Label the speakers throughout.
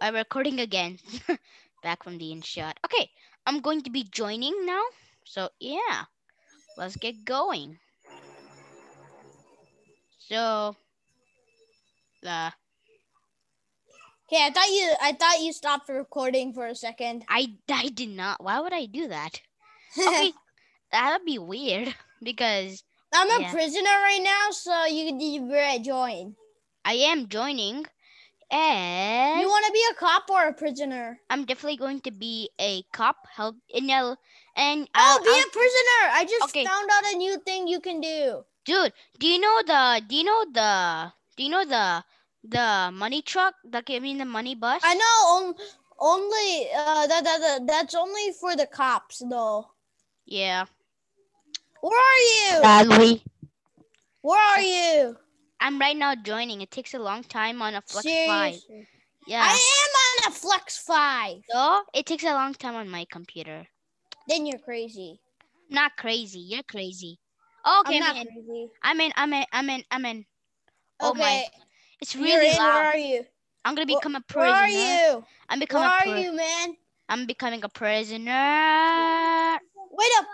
Speaker 1: I'm recording again. Back from the in shot. Okay, I'm going to be joining now. So yeah, let's get going. So, uh,
Speaker 2: Okay, I thought you I thought you stopped recording for a second.
Speaker 1: I I did not. Why would I do that? Okay, that would be weird because
Speaker 2: I'm a
Speaker 1: Yeah.
Speaker 2: prisoner right now, so you you better join.
Speaker 1: I am joining, and
Speaker 2: You want to be a cop or a prisoner?
Speaker 1: I'm definitely going to be a cop. Help and I'll, and
Speaker 2: Oh,
Speaker 1: I'll,
Speaker 2: be
Speaker 1: I'll-
Speaker 2: a prisoner! I just
Speaker 1: Okay.
Speaker 2: found out a new thing you can do.
Speaker 1: dude. Do you know the? Do you know the? Do you know the? The money truck that I mean the money bus.
Speaker 2: I know on, only uh that, that that that's only for the cops though.
Speaker 1: Yeah.
Speaker 2: Where are you?
Speaker 1: Sadly.
Speaker 2: Where are you?
Speaker 1: I'm right now joining. It takes a long time on a Flex Five. Yeah.
Speaker 2: I am on a Flex Five.
Speaker 1: so it takes a long time on my computer.
Speaker 2: Then you're crazy.
Speaker 1: Not crazy. You're crazy. Okay,
Speaker 2: I'm
Speaker 1: in.
Speaker 2: crazy.
Speaker 1: I'm in. I'm in. I'm in. I'm in. Oh
Speaker 2: okay,
Speaker 1: my! It's
Speaker 2: you're
Speaker 1: really
Speaker 2: in. Where are you?
Speaker 1: I'm gonna
Speaker 2: Wh-
Speaker 1: become a prisoner.
Speaker 2: Where
Speaker 1: prisoner.
Speaker 2: are you?
Speaker 1: I'm
Speaker 2: Where
Speaker 1: becoming a
Speaker 2: are you, man?
Speaker 1: I'm becoming a prisoner.
Speaker 2: Wait up.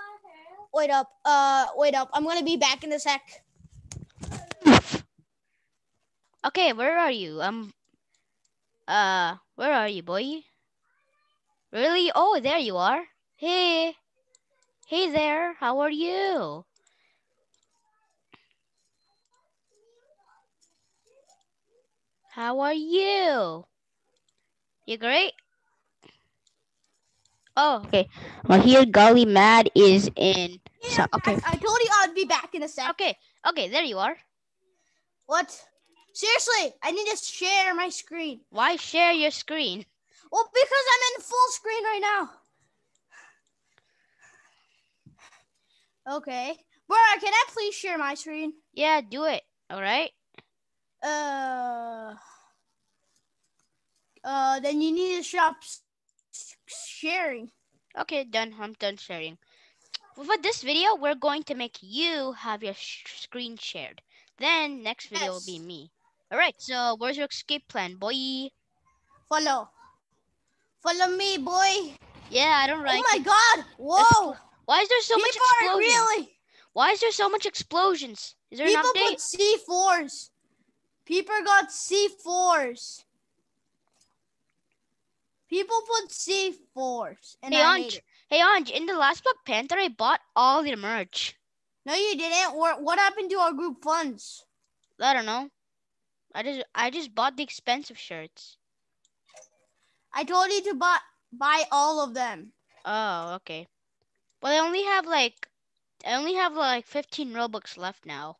Speaker 2: Wait up. Uh, wait up. I'm gonna be back in a sec.
Speaker 1: Okay, where are you? Um, uh, where are you, boy? Really? Oh, there you are. Hey, hey there. How are you? How are you? You great? Oh, okay. Well, here, Gully Mad is in. So, okay,
Speaker 2: I, I told you I'd be back in a sec.
Speaker 1: okay, okay. There you are.
Speaker 2: What? Seriously, I need to share my screen.
Speaker 1: Why share your screen?
Speaker 2: Well, because I'm in full screen right now. Okay. Bora, can I please share my screen?
Speaker 1: Yeah, do it. All right.
Speaker 2: Uh. Uh, then you need to stop sharing.
Speaker 1: Okay, done. I'm done sharing. For this video, we're going to make you have your sh- screen shared. Then next video will be me. All right. So where's your escape plan, boy?
Speaker 2: Follow. Follow me, boy.
Speaker 1: Yeah, I don't oh like.
Speaker 2: oh my
Speaker 1: it.
Speaker 2: god. Whoa.
Speaker 1: Why is there so much
Speaker 2: People are
Speaker 1: explosions?
Speaker 2: really.
Speaker 1: Why is there so much explosions? Is there
Speaker 2: People
Speaker 1: an update?
Speaker 2: People put C4s. People got C4s. People put C4s. And
Speaker 1: Hey,
Speaker 2: I
Speaker 1: Anj. Hey, Anj. In the last Black Panther, I bought all the merch.
Speaker 2: No, you didn't. What, what happened to our group funds?
Speaker 1: I don't know. I just I just bought the expensive shirts.
Speaker 2: I told you to buy, buy all of them.
Speaker 1: Oh, okay. Well, I only have like I only have like 15 Robux left now.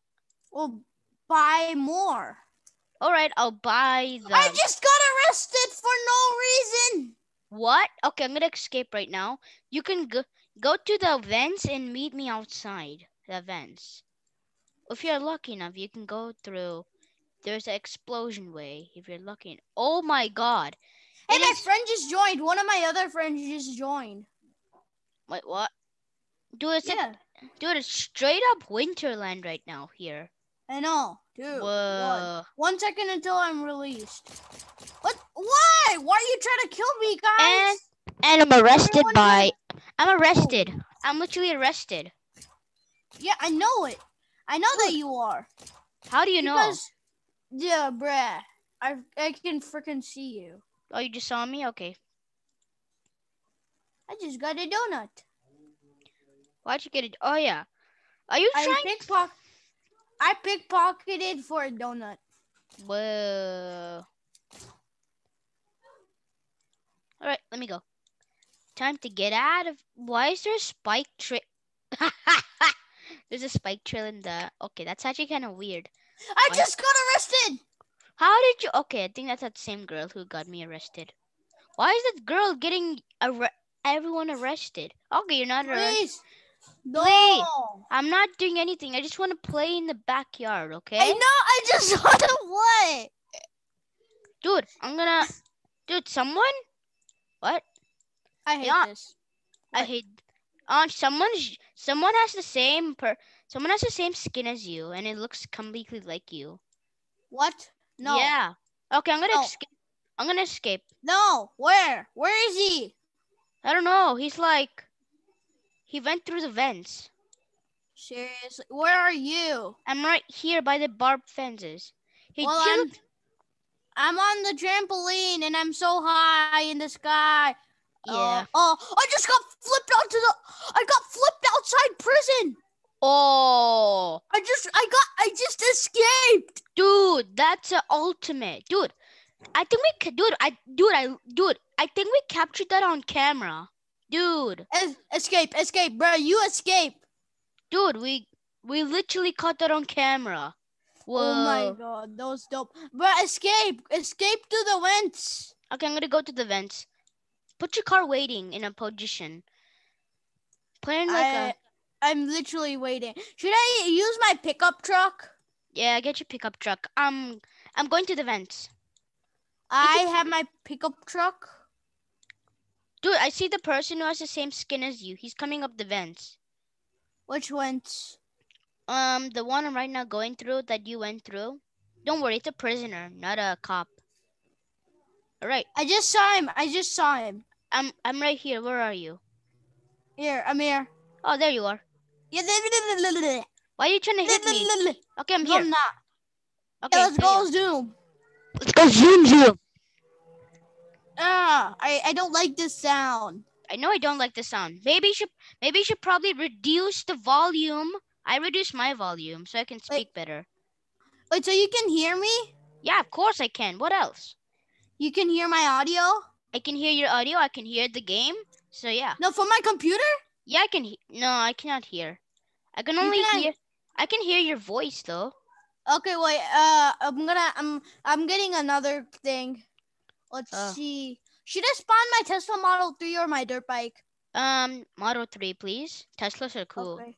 Speaker 2: Well, buy more.
Speaker 1: All right, I'll buy the
Speaker 2: I just got arrested for no reason.
Speaker 1: What? Okay, I'm gonna escape right now. You can go go to the vents and meet me outside the vents. If you're lucky enough, you can go through. There's an explosion way. If you're lucky. Oh my God!
Speaker 2: Hey,
Speaker 1: It
Speaker 2: my
Speaker 1: is-
Speaker 2: friend just joined. One of my other friends just joined.
Speaker 1: Wait, what? Dude, it's
Speaker 2: Yeah,
Speaker 1: dude, it's straight up Winterland right now here.
Speaker 2: I know, dude. One. One second until I'm released. What? Why? Why are you trying to kill me, guys?
Speaker 1: And and I'm arrested by. I'm arrested. I'm literally arrested.
Speaker 2: Yeah, I know it. I know that you are.
Speaker 1: How do you know?
Speaker 2: Because, yeah, bruh. I I can freaking see you.
Speaker 1: Oh, you just saw me? Okay.
Speaker 2: I just got a donut.
Speaker 1: Why'd you get it? Oh yeah. Are you
Speaker 2: I
Speaker 1: trying?
Speaker 2: pickpock. I pickpocketed for a donut.
Speaker 1: Whoa. All right, let me go. Time to get out of. Why is there a spike trail? There's a spike trail in the. Okay, that's actually kind of weird.
Speaker 2: I just got arrested.
Speaker 1: How did you? Okay, I think that's that same girl who got me arrested. Why is that girl getting arre- everyone arrested? Okay, you're not arrested.
Speaker 2: No.
Speaker 1: Please. I'm not doing anything. I just want to play in the backyard. Okay.
Speaker 2: I know. I just want to play.
Speaker 1: Dude, I'm gonna. Dude, someone. What?
Speaker 2: I hate
Speaker 1: Yeah.
Speaker 2: this.
Speaker 1: I hate. On someone's someone has the same per. Someone has the same skin as you, and it looks completely like you.
Speaker 2: What? No.
Speaker 1: Yeah. Okay, I'm gonna
Speaker 2: No.
Speaker 1: escape. I'm gonna escape.
Speaker 2: No, where? Where is he?
Speaker 1: I don't know. He's like, he went through the vents.
Speaker 2: Seriously, where are you?
Speaker 1: I'm right here by the barbed fences. He
Speaker 2: well, I'm,
Speaker 1: jumped.
Speaker 2: I'm on the trampoline and I'm so high in the sky.
Speaker 1: Yeah.
Speaker 2: Oh, oh, I just got flipped onto the. I got flipped outside prison.
Speaker 1: Oh,
Speaker 2: I just, I got, I just escaped.
Speaker 1: dude, that's a ultimate, dude. I think we, ca- dude, I, dude, I, dude, I think we captured that on camera, dude.
Speaker 2: Es- escape, escape, bro. You escape.
Speaker 1: Dude, we, we literally caught that on camera. Whoa.
Speaker 2: Oh my god, that was dope. Bro, escape, escape to the vents.
Speaker 1: Okay, I'm gonna go to the vents. Put your car waiting in a position. Put in like
Speaker 2: I,
Speaker 1: a
Speaker 2: I'm literally waiting. Should I use my pickup truck?
Speaker 1: yeah. Get your pickup truck. Um, I'm going to the vents,
Speaker 2: I have my pickup truck.
Speaker 1: dude. I see the person who has the same skin as you. He's coming up the vents.
Speaker 2: Which vents?
Speaker 1: Um, the one I'm right now going through that you went through. Don't worry, it's a prisoner, not a cop. All right,
Speaker 2: I just saw him. I just saw him.
Speaker 1: I'm I'm right here. Where are you?
Speaker 2: Here, I'm here.
Speaker 1: Oh, there you are.
Speaker 2: Yeah, no,
Speaker 1: Why are you trying to hit me? Okay, I'm here.
Speaker 2: I'm not.
Speaker 1: Okay,
Speaker 2: Yeah, let's go
Speaker 1: are.
Speaker 2: zoom.
Speaker 1: Let's go zoom zoom.
Speaker 2: Ah, I, I don't like this sound.
Speaker 1: I know I don't like the sound. Maybe you should maybe you should probably reduce the volume. I reduce my volume so I can speak better.
Speaker 2: Wait, so you can hear me?
Speaker 1: Yeah, of course I can. What else?
Speaker 2: You can hear my audio?
Speaker 1: I can hear your audio. I can hear the game. So yeah,
Speaker 2: No, for my computer?
Speaker 1: Yeah, I can. He- no, I cannot hear. I can only
Speaker 2: cannot-
Speaker 1: hear. I can hear your voice though.
Speaker 2: Okay, wait. Uh, I'm gonna. I'm. I'm getting another thing. Let's
Speaker 1: Oh.
Speaker 2: see. Should I spawn my Tesla Model Three or my dirt bike?
Speaker 1: Um, Model Three, please. Teslas are cool.
Speaker 2: Okay.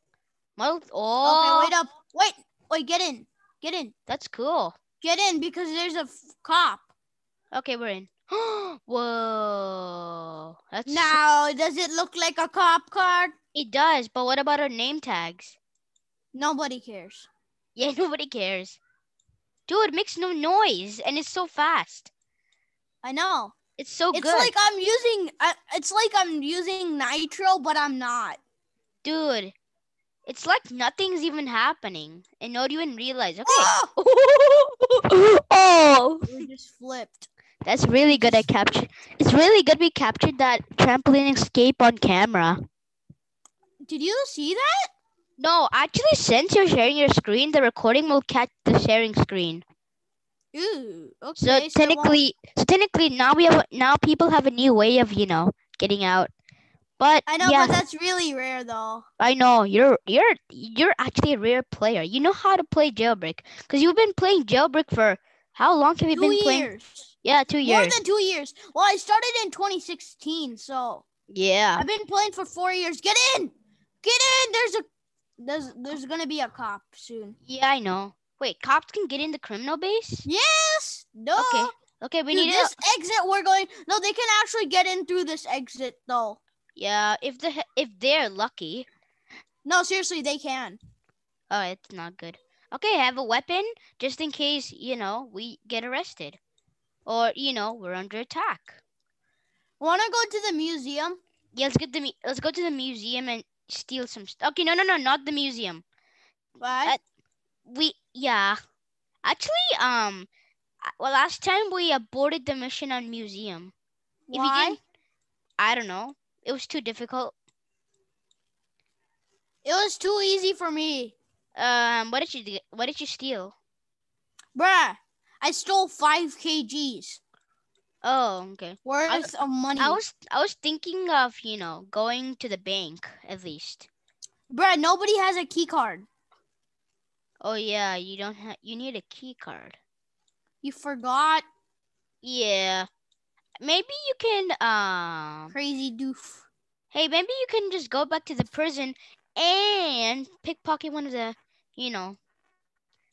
Speaker 1: Model.
Speaker 2: Okay.
Speaker 1: Oh,
Speaker 2: Wait up. Wait. Wait. Get in. Get in.
Speaker 1: that's cool.
Speaker 2: Get in because there's a f- cop.
Speaker 1: Okay, we're in. Whoa, that's
Speaker 2: Now, does it look like a cop car?
Speaker 1: It does, but what about our name tags?
Speaker 2: Nobody cares.
Speaker 1: Yeah, nobody cares. Dude, it makes no noise and it's so fast.
Speaker 2: I know.
Speaker 1: It's so
Speaker 2: it's
Speaker 1: good.
Speaker 2: like I'm using. Uh, it's like I'm using nitro, but I'm not.
Speaker 1: Dude, it's like nothing's even happening. And not even realize. Okay.
Speaker 2: Oh, we just flipped.
Speaker 1: That's really good. at captured. It's really good we captured that trampoline escape on camera.
Speaker 2: Did you see that?
Speaker 1: No, actually, since you're sharing your screen, the recording will catch the sharing screen.
Speaker 2: Ooh. Okay.
Speaker 1: So
Speaker 2: so
Speaker 1: technically, so technically, now we have now people have a new way of you know getting out. But
Speaker 2: I know,
Speaker 1: yeah,
Speaker 2: but that's really rare, though.
Speaker 1: I know you're you're you're actually a rare player. You know how to play jailbreak because you've been playing jailbreak for how long have you
Speaker 2: Two
Speaker 1: been playing? Yeah, two years.
Speaker 2: More than two years. Well, I started in 2016, so
Speaker 1: yeah.
Speaker 2: I've been playing for four years. Get in. Get in. There's a. There's there's gonna be a cop soon.
Speaker 1: Yeah, I know. Wait, cops can get in the criminal base?
Speaker 2: Yes. No.
Speaker 1: Okay. Okay, we
Speaker 2: Dude,
Speaker 1: need
Speaker 2: this
Speaker 1: to.
Speaker 2: exit we're going. No, they can actually get in through this exit though.
Speaker 1: Yeah, if the if they're lucky.
Speaker 2: No, seriously, they can.
Speaker 1: Oh, it's not good. Okay, I have a weapon just in case you know we get arrested, or you know we're under attack.
Speaker 2: Wanna go to the museum?
Speaker 1: Yeah, let's get the let's go to the museum and steal some stuff. Okay, no, no, no, not the museum.
Speaker 2: What?
Speaker 1: we yeah actually um uh, well last time we aborted the mission on museum if you
Speaker 2: Why?
Speaker 1: didn't i don't know it was too difficult
Speaker 2: It was too easy for me,
Speaker 1: um what did you do- what did you steal
Speaker 2: bruh. I stole five kgs
Speaker 1: oh okay.
Speaker 2: Worth of money.
Speaker 1: i was i was thinking of you know going to the bank at least.
Speaker 2: Bruh, nobody has a key card.
Speaker 1: oh yeah you don't have you need a key card.
Speaker 2: You forgot,
Speaker 1: yeah. Maybe you can um
Speaker 2: crazy doof.
Speaker 1: hey maybe you can just go back to the prison and pickpocket one of the you know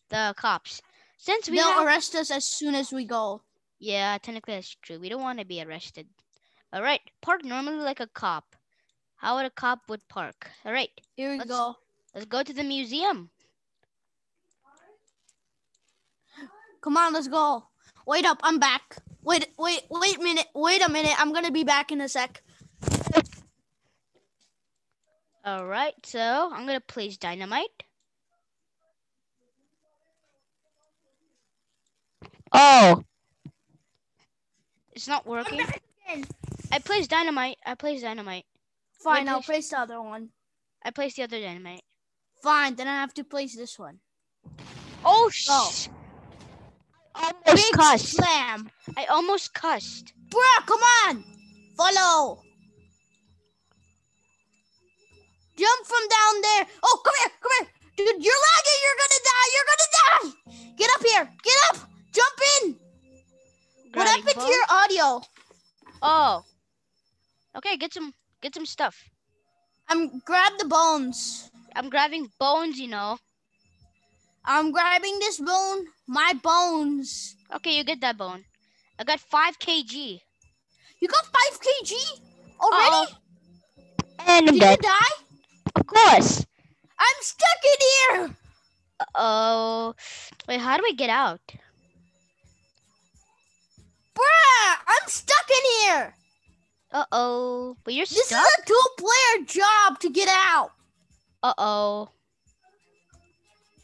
Speaker 1: the cops since we
Speaker 2: They'll
Speaker 1: have
Speaker 2: arrest us as soon as we go.
Speaker 1: yeah technically that's true we don't want to be arrested all right park normally like a cop how would a cop would park all right
Speaker 2: Here we
Speaker 1: Let's-
Speaker 2: go.
Speaker 1: let's go to the museum
Speaker 2: Come on, let's go. Wait up, I'm back. Wait, wait, wait a minute. Wait a minute. I'm gonna be back in a sec.
Speaker 1: All right, so I'm gonna place dynamite. Oh, it's not working. I placed dynamite. I placed dynamite.
Speaker 2: Fine,
Speaker 1: Wait,
Speaker 2: I'll place the other one.
Speaker 1: I placed the other dynamite.
Speaker 2: Fine, then I have to place this one.
Speaker 1: Oh,
Speaker 2: Go.
Speaker 1: sh! Almost
Speaker 2: Big
Speaker 1: cussed.
Speaker 2: slam.
Speaker 1: I almost cussed.
Speaker 2: Bruh, come on. Follow. Jump from down there. Oh, come here, come here. Dude, you're lagging. You're gonna die. You're gonna die. Get up here. Get up. Jump in. what happened to your audio?
Speaker 1: Oh. Okay, get some get some stuff.
Speaker 2: I'm grab the bones.
Speaker 1: I'm grabbing bones, you know.
Speaker 2: I'm grabbing this bone. My bones.
Speaker 1: Okay, you get that bone. I got five kg.
Speaker 2: You got 5 kg already?
Speaker 1: And
Speaker 2: Did you die?
Speaker 1: Of course.
Speaker 2: I'm stuck in here.
Speaker 1: Oh, wait. How do we get out?
Speaker 2: Bruh, I'm stuck in here.
Speaker 1: Uh oh. But you're
Speaker 2: This
Speaker 1: stuck.
Speaker 2: is a two-player job to get out.
Speaker 1: Uh oh.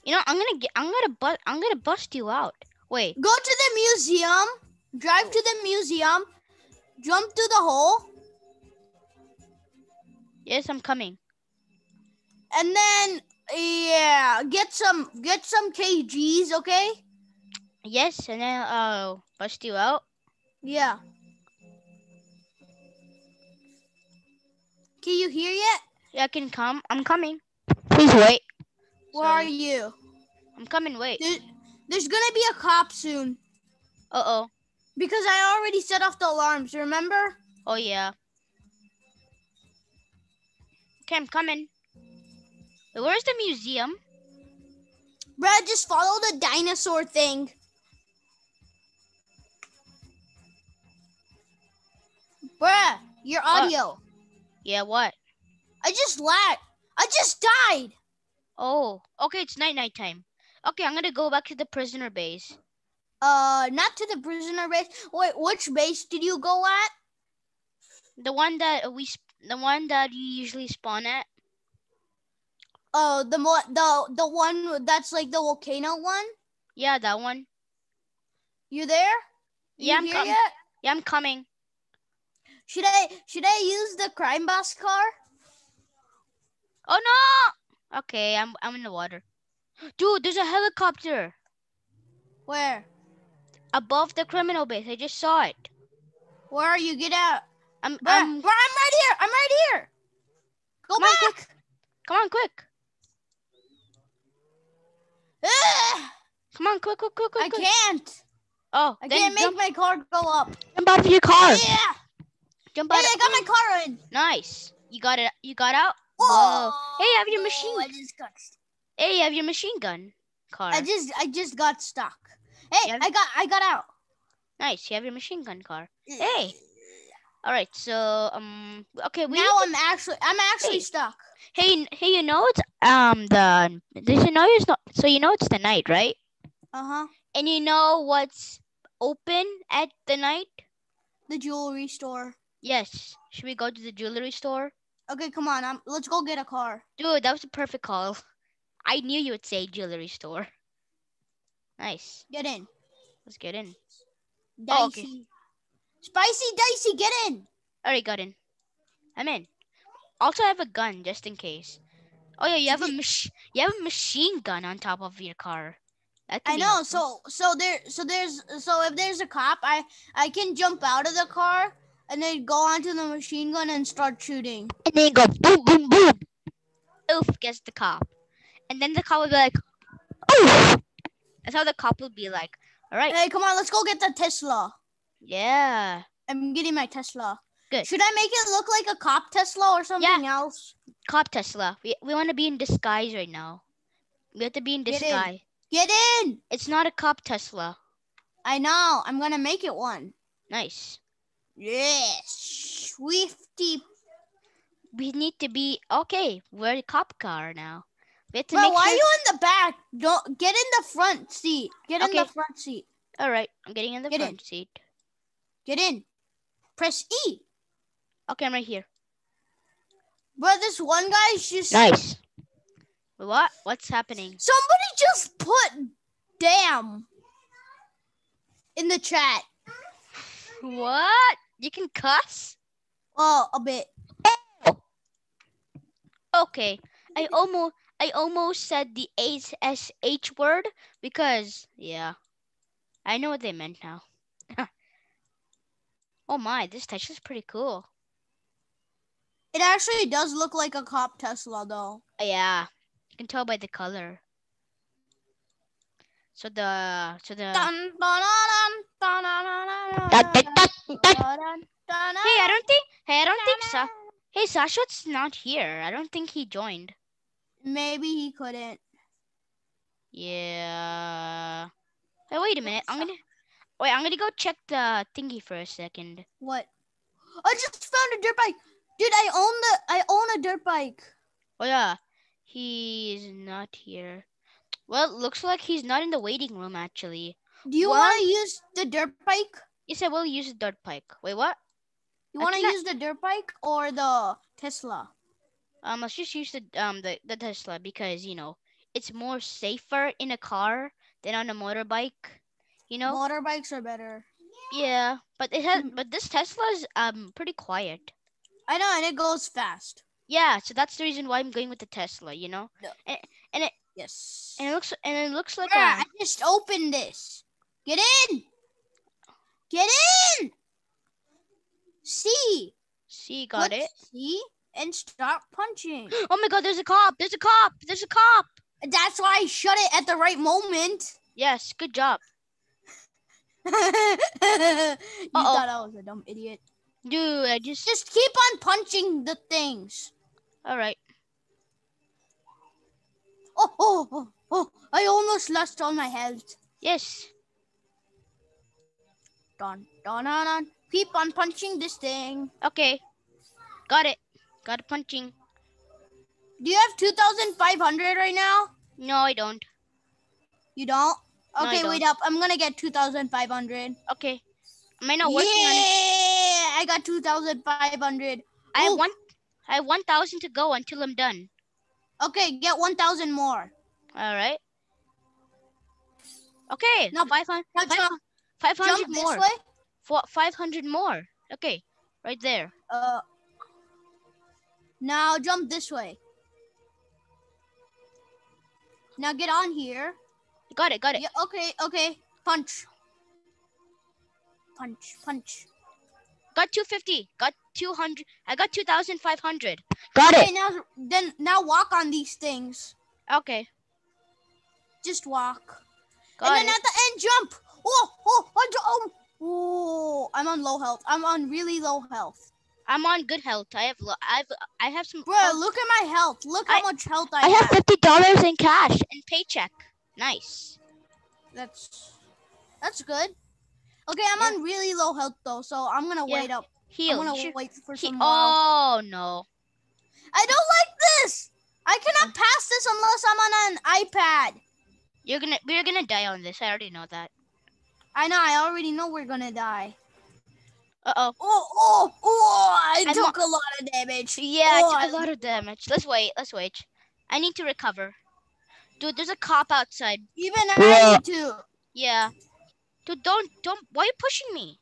Speaker 1: You know, I'm gonna get. I'm gonna bust. I'm gonna bust you out. Wait.
Speaker 2: Go to the museum. Drive to the museum. Jump to the hole.
Speaker 1: Yes, I'm coming.
Speaker 2: And then yeah, get some get some kgs, okay?
Speaker 1: Yes, and then I'll bust you out.
Speaker 2: Yeah. Can you hear yet?
Speaker 1: Yeah, I can come. I'm coming. Please wait.
Speaker 2: Where are you?
Speaker 1: I'm coming. Wait.
Speaker 2: There, there's gonna be a cop soon
Speaker 1: Uh oh.
Speaker 2: because I already set off the alarms. Remember?
Speaker 1: Oh yeah. Okay, I'm coming. Wait, where's the museum?
Speaker 2: Brad, just follow the dinosaur thing. Bruh, your
Speaker 1: What?
Speaker 2: audio.
Speaker 1: Yeah, what?
Speaker 2: I just lagged. I just died.
Speaker 1: Oh, okay, it's night night time. Okay, I'm gonna go back to the prisoner base.
Speaker 2: Uh, not to the prisoner base. Wait, which base did you go at?
Speaker 1: The one that we, sp- the one that you usually spawn at.
Speaker 2: Oh, the mo- the the one that's like the volcano one.
Speaker 1: Yeah, that one.
Speaker 2: You there? You
Speaker 1: Yeah, I'm
Speaker 2: here
Speaker 1: com-
Speaker 2: yet?
Speaker 1: Yeah, I'm coming.
Speaker 2: Should I should I use the crime boss car?
Speaker 1: Oh no! Okay, I'm I'm in the water. Dude, there's a helicopter
Speaker 2: Where?
Speaker 1: above the criminal base. I just saw it.
Speaker 2: Where are you? Get out.
Speaker 1: I'm I'm
Speaker 2: I'm right here. I'm right here. Go
Speaker 1: Come on,
Speaker 2: back.
Speaker 1: come on quick. Come on, quick, quick, quick, quick.
Speaker 2: I
Speaker 1: quick.
Speaker 2: can't.
Speaker 1: Oh,
Speaker 2: I can't make
Speaker 1: jump,
Speaker 2: my car go up.
Speaker 1: jump out of your car.
Speaker 2: Yeah.
Speaker 1: Jump
Speaker 2: Hey. I got my car in.
Speaker 1: Nice. You got it. You got out.
Speaker 2: Whoa.
Speaker 1: Whoa. Hey, I have your machine.
Speaker 2: I just got.
Speaker 1: Hey, you have your machine gun car.
Speaker 2: I just I just got stuck. Hey,
Speaker 1: Yeah.
Speaker 2: I got I got out.
Speaker 1: Nice. You have your machine gun car. Hey. All right. So um. Okay. We
Speaker 2: now I'm actually I'm actually
Speaker 1: Hey.
Speaker 2: stuck.
Speaker 1: hey hey. You know it's um the. Did you know it's not? So you know it's the night, right?
Speaker 2: Uh huh.
Speaker 1: And you know what's open at the night?
Speaker 2: The jewelry store.
Speaker 1: Yes. Should we go to the jewelry store?
Speaker 2: Okay, come on. I'm, let's go get a car.
Speaker 1: Dude, that was a perfect call. I knew you would say jewelry store. Nice.
Speaker 2: Get in.
Speaker 1: Let's get in.
Speaker 2: Dicey.
Speaker 1: Oh, okay.
Speaker 2: Spicy dicey, get in.
Speaker 1: Alright, got in. I'm in. Also, I have a gun just in case. Oh yeah, you have a mach- you have a machine gun on top of your car.
Speaker 2: I know.
Speaker 1: helpful.
Speaker 2: So so there so there's so if there's a cop, I I can jump out of the car and then go onto the machine gun and start shooting.
Speaker 1: and then go boom, boom, boom. Oof, gets the cop, and then the cop will be like, oof. That's how the cop will be like. All right,
Speaker 2: Hey, come on, let's go get the Tesla.
Speaker 1: yeah,
Speaker 2: I'm getting my Tesla.
Speaker 1: Good.
Speaker 2: Should I make it look like a cop Tesla or something else?
Speaker 1: cop Tesla. We we want to be in disguise right now. We have to be in disguise.
Speaker 2: Get in.
Speaker 1: disguise.
Speaker 2: Get in.
Speaker 1: It's not a cop Tesla.
Speaker 2: I know. I'm gonna make it one.
Speaker 1: Nice.
Speaker 2: Yes. Swifty.
Speaker 1: We need to be okay. We're a cop car now. We have to
Speaker 2: Bro,
Speaker 1: make
Speaker 2: why
Speaker 1: sure.
Speaker 2: are you in the back? Don't get in the front seat. Get in the front seat.
Speaker 1: All right, I'm getting in the
Speaker 2: Get in.
Speaker 1: front seat.
Speaker 2: Get in. Press E.
Speaker 1: Okay, I'm right here.
Speaker 2: Bro, this one guy's just
Speaker 1: Nice. What? What's happening?
Speaker 2: somebody just put damn in the chat.
Speaker 1: What? You can cuss?
Speaker 2: Oh, a bit.
Speaker 1: Okay. I almost I almost said the H S H word because yeah. I know what they meant now. oh my, this Tesla's pretty cool.
Speaker 2: It actually does look like a cop Tesla though.
Speaker 1: Yeah. You can tell by the color. So the so the
Speaker 2: Dun, dun, dun,
Speaker 1: Hey, I don't think hey, I don't think Sa- Hey, Sashot's not here. I don't think he joined.
Speaker 2: Maybe he couldn't.
Speaker 1: Yeah. Hey, wait a minute. I'm gonna wait. I'm gonna go check the thingy for a second.
Speaker 2: What? I just found a dirt bike. Dude, I own the I own a dirt bike.
Speaker 1: Oh yeah, he's not here. Well, it looks like he's not in the waiting room actually.
Speaker 2: Do you want to use the dirt bike?
Speaker 1: Yes, I will use the dirt bike. Wait, what?
Speaker 2: You want to use the dirt bike or the Tesla?
Speaker 1: Um, let's just use the um the, the Tesla because you know it's more safer in a car than on a motorbike. You know?
Speaker 2: Motorbikes are better.
Speaker 1: Yeah, but it has
Speaker 2: Mm.
Speaker 1: but this Tesla is um pretty quiet.
Speaker 2: I know, and it goes fast.
Speaker 1: Yeah, so that's the reason why I'm going with the Tesla. You know, No. And it.
Speaker 2: Yes.
Speaker 1: and it looks and it looks like
Speaker 2: Bruh,
Speaker 1: a
Speaker 2: I just opened this. Get in. Get in. See.
Speaker 1: see got
Speaker 2: Click
Speaker 1: it.
Speaker 2: See and stop punching.
Speaker 1: Oh my God! There's a cop! There's a cop! There's a cop!
Speaker 2: That's why I shut it at the right moment.
Speaker 1: Yes, good job,
Speaker 2: you
Speaker 1: Uh-oh.
Speaker 2: thought I was a dumb idiot.
Speaker 1: dude. I just
Speaker 2: Just keep on punching the things.
Speaker 1: all right.
Speaker 2: Oh, oh, oh, oh. oh I almost lost all my health.
Speaker 1: Yes.
Speaker 2: Don, don, don, don. Keep on punching this thing.
Speaker 1: Okay. Got it. Got punching.
Speaker 2: Do you have 2,500 right now?
Speaker 1: No, I don't.
Speaker 2: You don't?
Speaker 1: Okay, no,
Speaker 2: don't. wait up. I'm going to get 2,500.
Speaker 1: Okay. Am I not working
Speaker 2: yeah,
Speaker 1: on?
Speaker 2: I got 2,500.
Speaker 1: I have one. I have 1,000 to go until I'm done.
Speaker 2: Okay, get 1,000 more.
Speaker 1: All right. Okay. No, 500.
Speaker 2: No, 500
Speaker 1: more. 500 more. Okay, right there.
Speaker 2: Uh, now jump this way. Now get on here.
Speaker 1: Got it, got it.
Speaker 2: Yeah, okay, okay. Punch. Punch, punch.
Speaker 1: Got 250. Got 200. I got 2,500. Got
Speaker 2: okay, it. Now, then now walk on these things.
Speaker 1: Okay.
Speaker 2: Just walk.
Speaker 1: Got
Speaker 2: and then
Speaker 1: it.
Speaker 2: at the end, jump. Oh, oh, I oh, oh, I'm on low health. I'm on really low health.
Speaker 1: I'm on good health. I have. I've. I have some.
Speaker 2: Bro,
Speaker 1: health.
Speaker 2: look at my health. Look how
Speaker 1: I-
Speaker 2: much health I, have.
Speaker 1: I have fifty dollars in cash and paycheck. Nice.
Speaker 2: That's that's good. Okay, I'm
Speaker 1: Yeah.
Speaker 2: on really low health though, so I'm gonna
Speaker 1: Yeah.
Speaker 2: wait up.
Speaker 1: Heal.
Speaker 2: I'm gonna
Speaker 1: should-
Speaker 2: wait for
Speaker 1: he-
Speaker 2: some more.
Speaker 1: oh no.
Speaker 2: I don't like this. I cannot mm. pass this unless I'm on an iPad.
Speaker 1: You're gonna. We're gonna die on this. I already know that.
Speaker 2: I know. I already know we're gonna die.
Speaker 1: Uh oh.
Speaker 2: Oh, oh, oh! I
Speaker 1: I'm
Speaker 2: took a lot of damage.
Speaker 1: Yeah, I
Speaker 2: Oh,
Speaker 1: took
Speaker 2: I-
Speaker 1: a lot of damage. Let's wait. Let's wait. I need to recover. Dude, there's a cop outside.
Speaker 2: Even
Speaker 1: Yeah.
Speaker 2: I too.
Speaker 1: Yeah. Dude, don't don't. Why are you pushing me?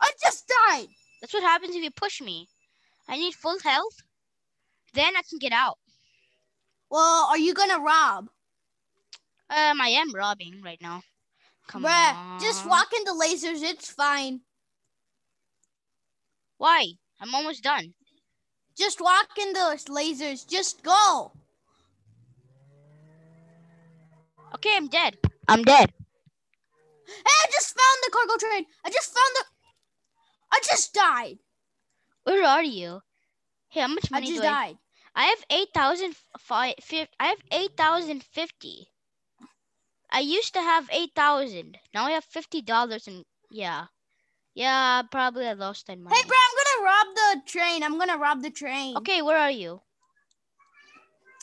Speaker 2: I just died.
Speaker 1: That's what happens if you push me. I need full health. Then I can get out.
Speaker 2: Well, are you gonna rob?
Speaker 1: Um, I am robbing right now. Come
Speaker 2: Bruh,
Speaker 1: on.
Speaker 2: just walk into lasers. It's fine.
Speaker 1: Why? I'm almost done.
Speaker 2: Just walk into lasers. Just go.
Speaker 1: Okay, I'm dead. I'm dead.
Speaker 2: Hey, I just found the cargo train. I just found the. I just died.
Speaker 1: Where are you? Hey, how much
Speaker 2: I
Speaker 1: money
Speaker 2: just
Speaker 1: do I?
Speaker 2: died.
Speaker 1: I have eight thousand five. I have eight thousand fifty. I used to have eight thousand. Now I have fifty dollars and yeah, yeah. Probably I lost that money.
Speaker 2: Hey, bro, I'm gonna rob the train. I'm gonna rob the train.
Speaker 1: Okay, where are you?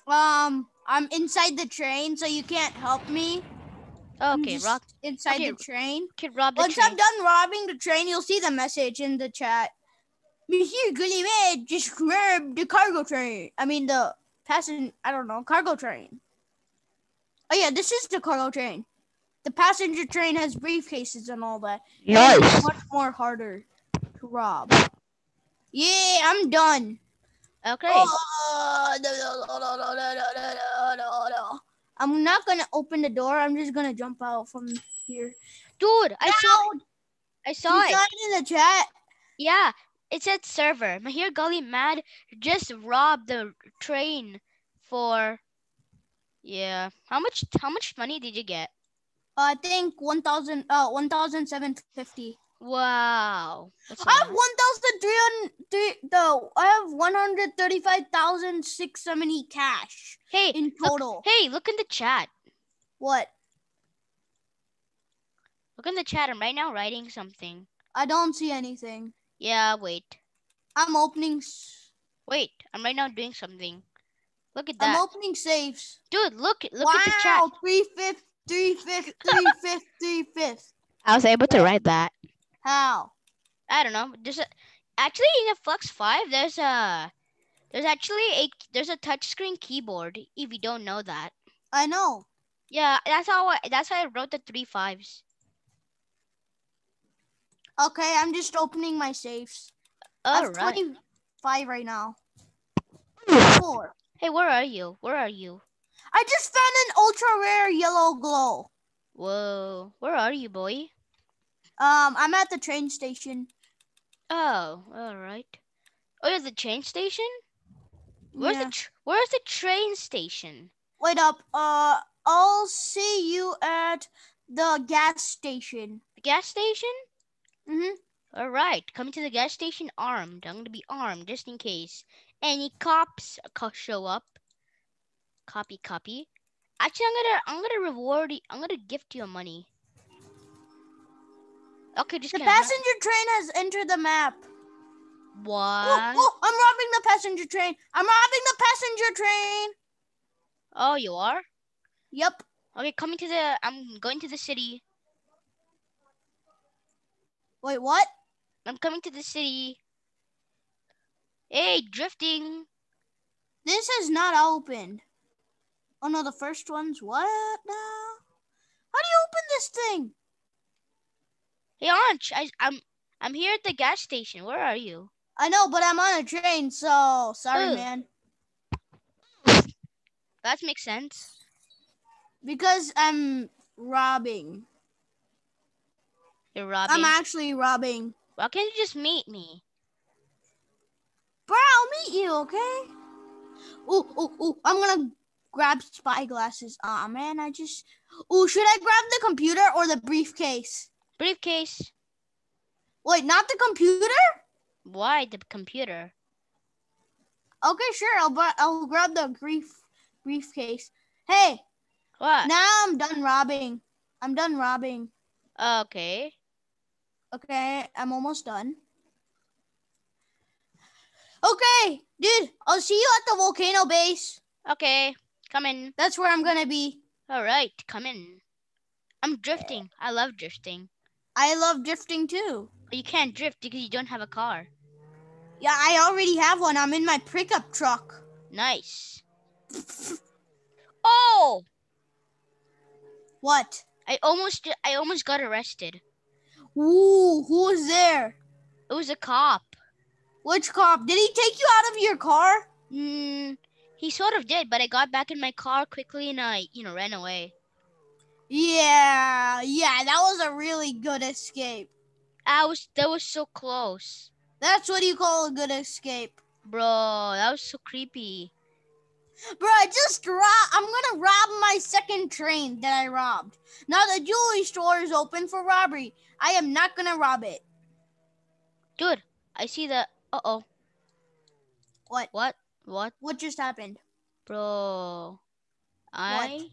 Speaker 2: Um, I'm inside the train, so you can't help me.
Speaker 1: Okay, rob.
Speaker 2: inside
Speaker 1: okay,
Speaker 2: the train.
Speaker 1: Kid rob the
Speaker 2: Once
Speaker 1: train.
Speaker 2: I'm done robbing the train, you'll see the message in the chat. Monsieur Gulliver just grabbed the cargo train. I mean the passenger. I don't know cargo train yeah, this is the cargo train. The passenger train has briefcases and all that. Nice. It's much more harder to rob. Yeah, I'm done.
Speaker 1: Okay.
Speaker 2: I'm not gonna open the door. I'm just gonna jump out from here.
Speaker 1: Dude, I saw. I saw you
Speaker 2: it. It in the chat.
Speaker 1: Yeah, it said server. Mihir Gully Mad just robbed the train for yeah. How much how much money did you get?
Speaker 2: I think one thousand. Uh, one thousand seven fifty.
Speaker 1: Wow. That's a
Speaker 2: I have
Speaker 1: lot.
Speaker 2: one thousand three hundred. No, I have one hundred thirty-five thousand six seventy cash
Speaker 1: Hey,
Speaker 2: in
Speaker 1: look,
Speaker 2: total.
Speaker 1: hey, look in the chat.
Speaker 2: What?
Speaker 1: Look in the chat. I'm right now writing something.
Speaker 2: I don't see anything.
Speaker 1: Yeah, wait.
Speaker 2: I'm opening. s-
Speaker 1: Wait, I'm right now doing something. Look at that.
Speaker 2: I'm opening saves.
Speaker 1: Dude, look look
Speaker 2: wow,
Speaker 1: at the chat.
Speaker 2: three fifth, three fifth, three fifth, three fifth.
Speaker 1: I was able to write that.
Speaker 2: How?
Speaker 1: I don't know. There's a actually in the Flex Five. There's a there's actually a there's a touchscreen keyboard. If you don't know that,
Speaker 2: I know.
Speaker 1: yeah, that's how I, that's how I wrote the three fives.
Speaker 2: Okay, I'm just opening my saves. I
Speaker 1: All
Speaker 2: have
Speaker 1: right.
Speaker 2: 25 right now. Four.
Speaker 1: Hey, where are you? Where are you?
Speaker 2: I just found an ultra rare yellow glow.
Speaker 1: Whoa, where are you, boy?
Speaker 2: Um, I'm at the train station.
Speaker 1: Oh, all right. Oh, yeah, the train station. Where's
Speaker 2: Yeah.
Speaker 1: the tr- Where's the train station?
Speaker 2: Wait up. Uh, I'll see you at the gas station.
Speaker 1: The gas station.
Speaker 2: Mm-hmm.
Speaker 1: All right, coming to the gas station armed. I'm gonna be armed just in case any cops show up. Copy, copy. Actually, I'm gonna I'm gonna reward you. I'm gonna gift you money. Okay, just
Speaker 2: The
Speaker 1: kidding.
Speaker 2: Passenger train has entered the map. Oh,
Speaker 1: What?
Speaker 2: oh, I'm robbing the passenger train. I'm robbing the passenger train.
Speaker 1: Oh, you are.
Speaker 2: Yep.
Speaker 1: Okay, coming to the. I'm going to the city.
Speaker 2: Wait, what?
Speaker 1: I'm coming to the city. Hey, drifting.
Speaker 2: This is not opened. Oh no, the first one's what now? How do you open this thing?
Speaker 1: Hey, Anch, I, I'm I'm here at the gas station. Where are you?
Speaker 2: I know, but I'm on a train, so sorry,
Speaker 1: Ugh.
Speaker 2: man.
Speaker 1: That makes sense.
Speaker 2: Because I'm robbing.
Speaker 1: You're robbing.
Speaker 2: I'm actually robbing.
Speaker 1: Why can't you just meet me?
Speaker 2: Bro, I'll meet you, okay? Ooh, ooh, ooh. I'm gonna grab spy glasses. Aw, man, I just. Ooh, should I grab the computer or the briefcase?
Speaker 1: Briefcase.
Speaker 2: Wait, not the computer?
Speaker 1: Why the computer?
Speaker 2: Okay, sure. I'll, br- I'll grab the brief briefcase. Hey,
Speaker 1: What?
Speaker 2: now I'm done robbing. I'm done robbing.
Speaker 1: Okay.
Speaker 2: Okay, I'm almost done. Okay, dude, I'll see you at the volcano base.
Speaker 1: Okay. Come in.
Speaker 2: That's where I'm gonna be.
Speaker 1: All right. Come in. I'm drifting. I love drifting.
Speaker 2: I love drifting too.
Speaker 1: But you can't drift because you don't have a car.
Speaker 2: Yeah, I already have one. I'm in my pickup truck.
Speaker 1: Nice. Oh!
Speaker 2: What?
Speaker 1: I almost I almost got arrested.
Speaker 2: Ooh, who was there?
Speaker 1: It was a cop.
Speaker 2: Which cop? Did he take you out of your car?
Speaker 1: Mm, he sort of did, but I got back in my car quickly and I, you know, ran away.
Speaker 2: Yeah, yeah, that was a really good escape.
Speaker 1: I was that was so close.
Speaker 2: That's what you call a good escape.
Speaker 1: Bro, that was so creepy.
Speaker 2: Bro, I just rob. I'm gonna rob my second train that I robbed. Now the jewelry store is open for robbery. I am not gonna rob it.
Speaker 1: Dude, I see the uh oh.
Speaker 2: What?
Speaker 1: What? What?
Speaker 2: What just happened?
Speaker 1: Bro. I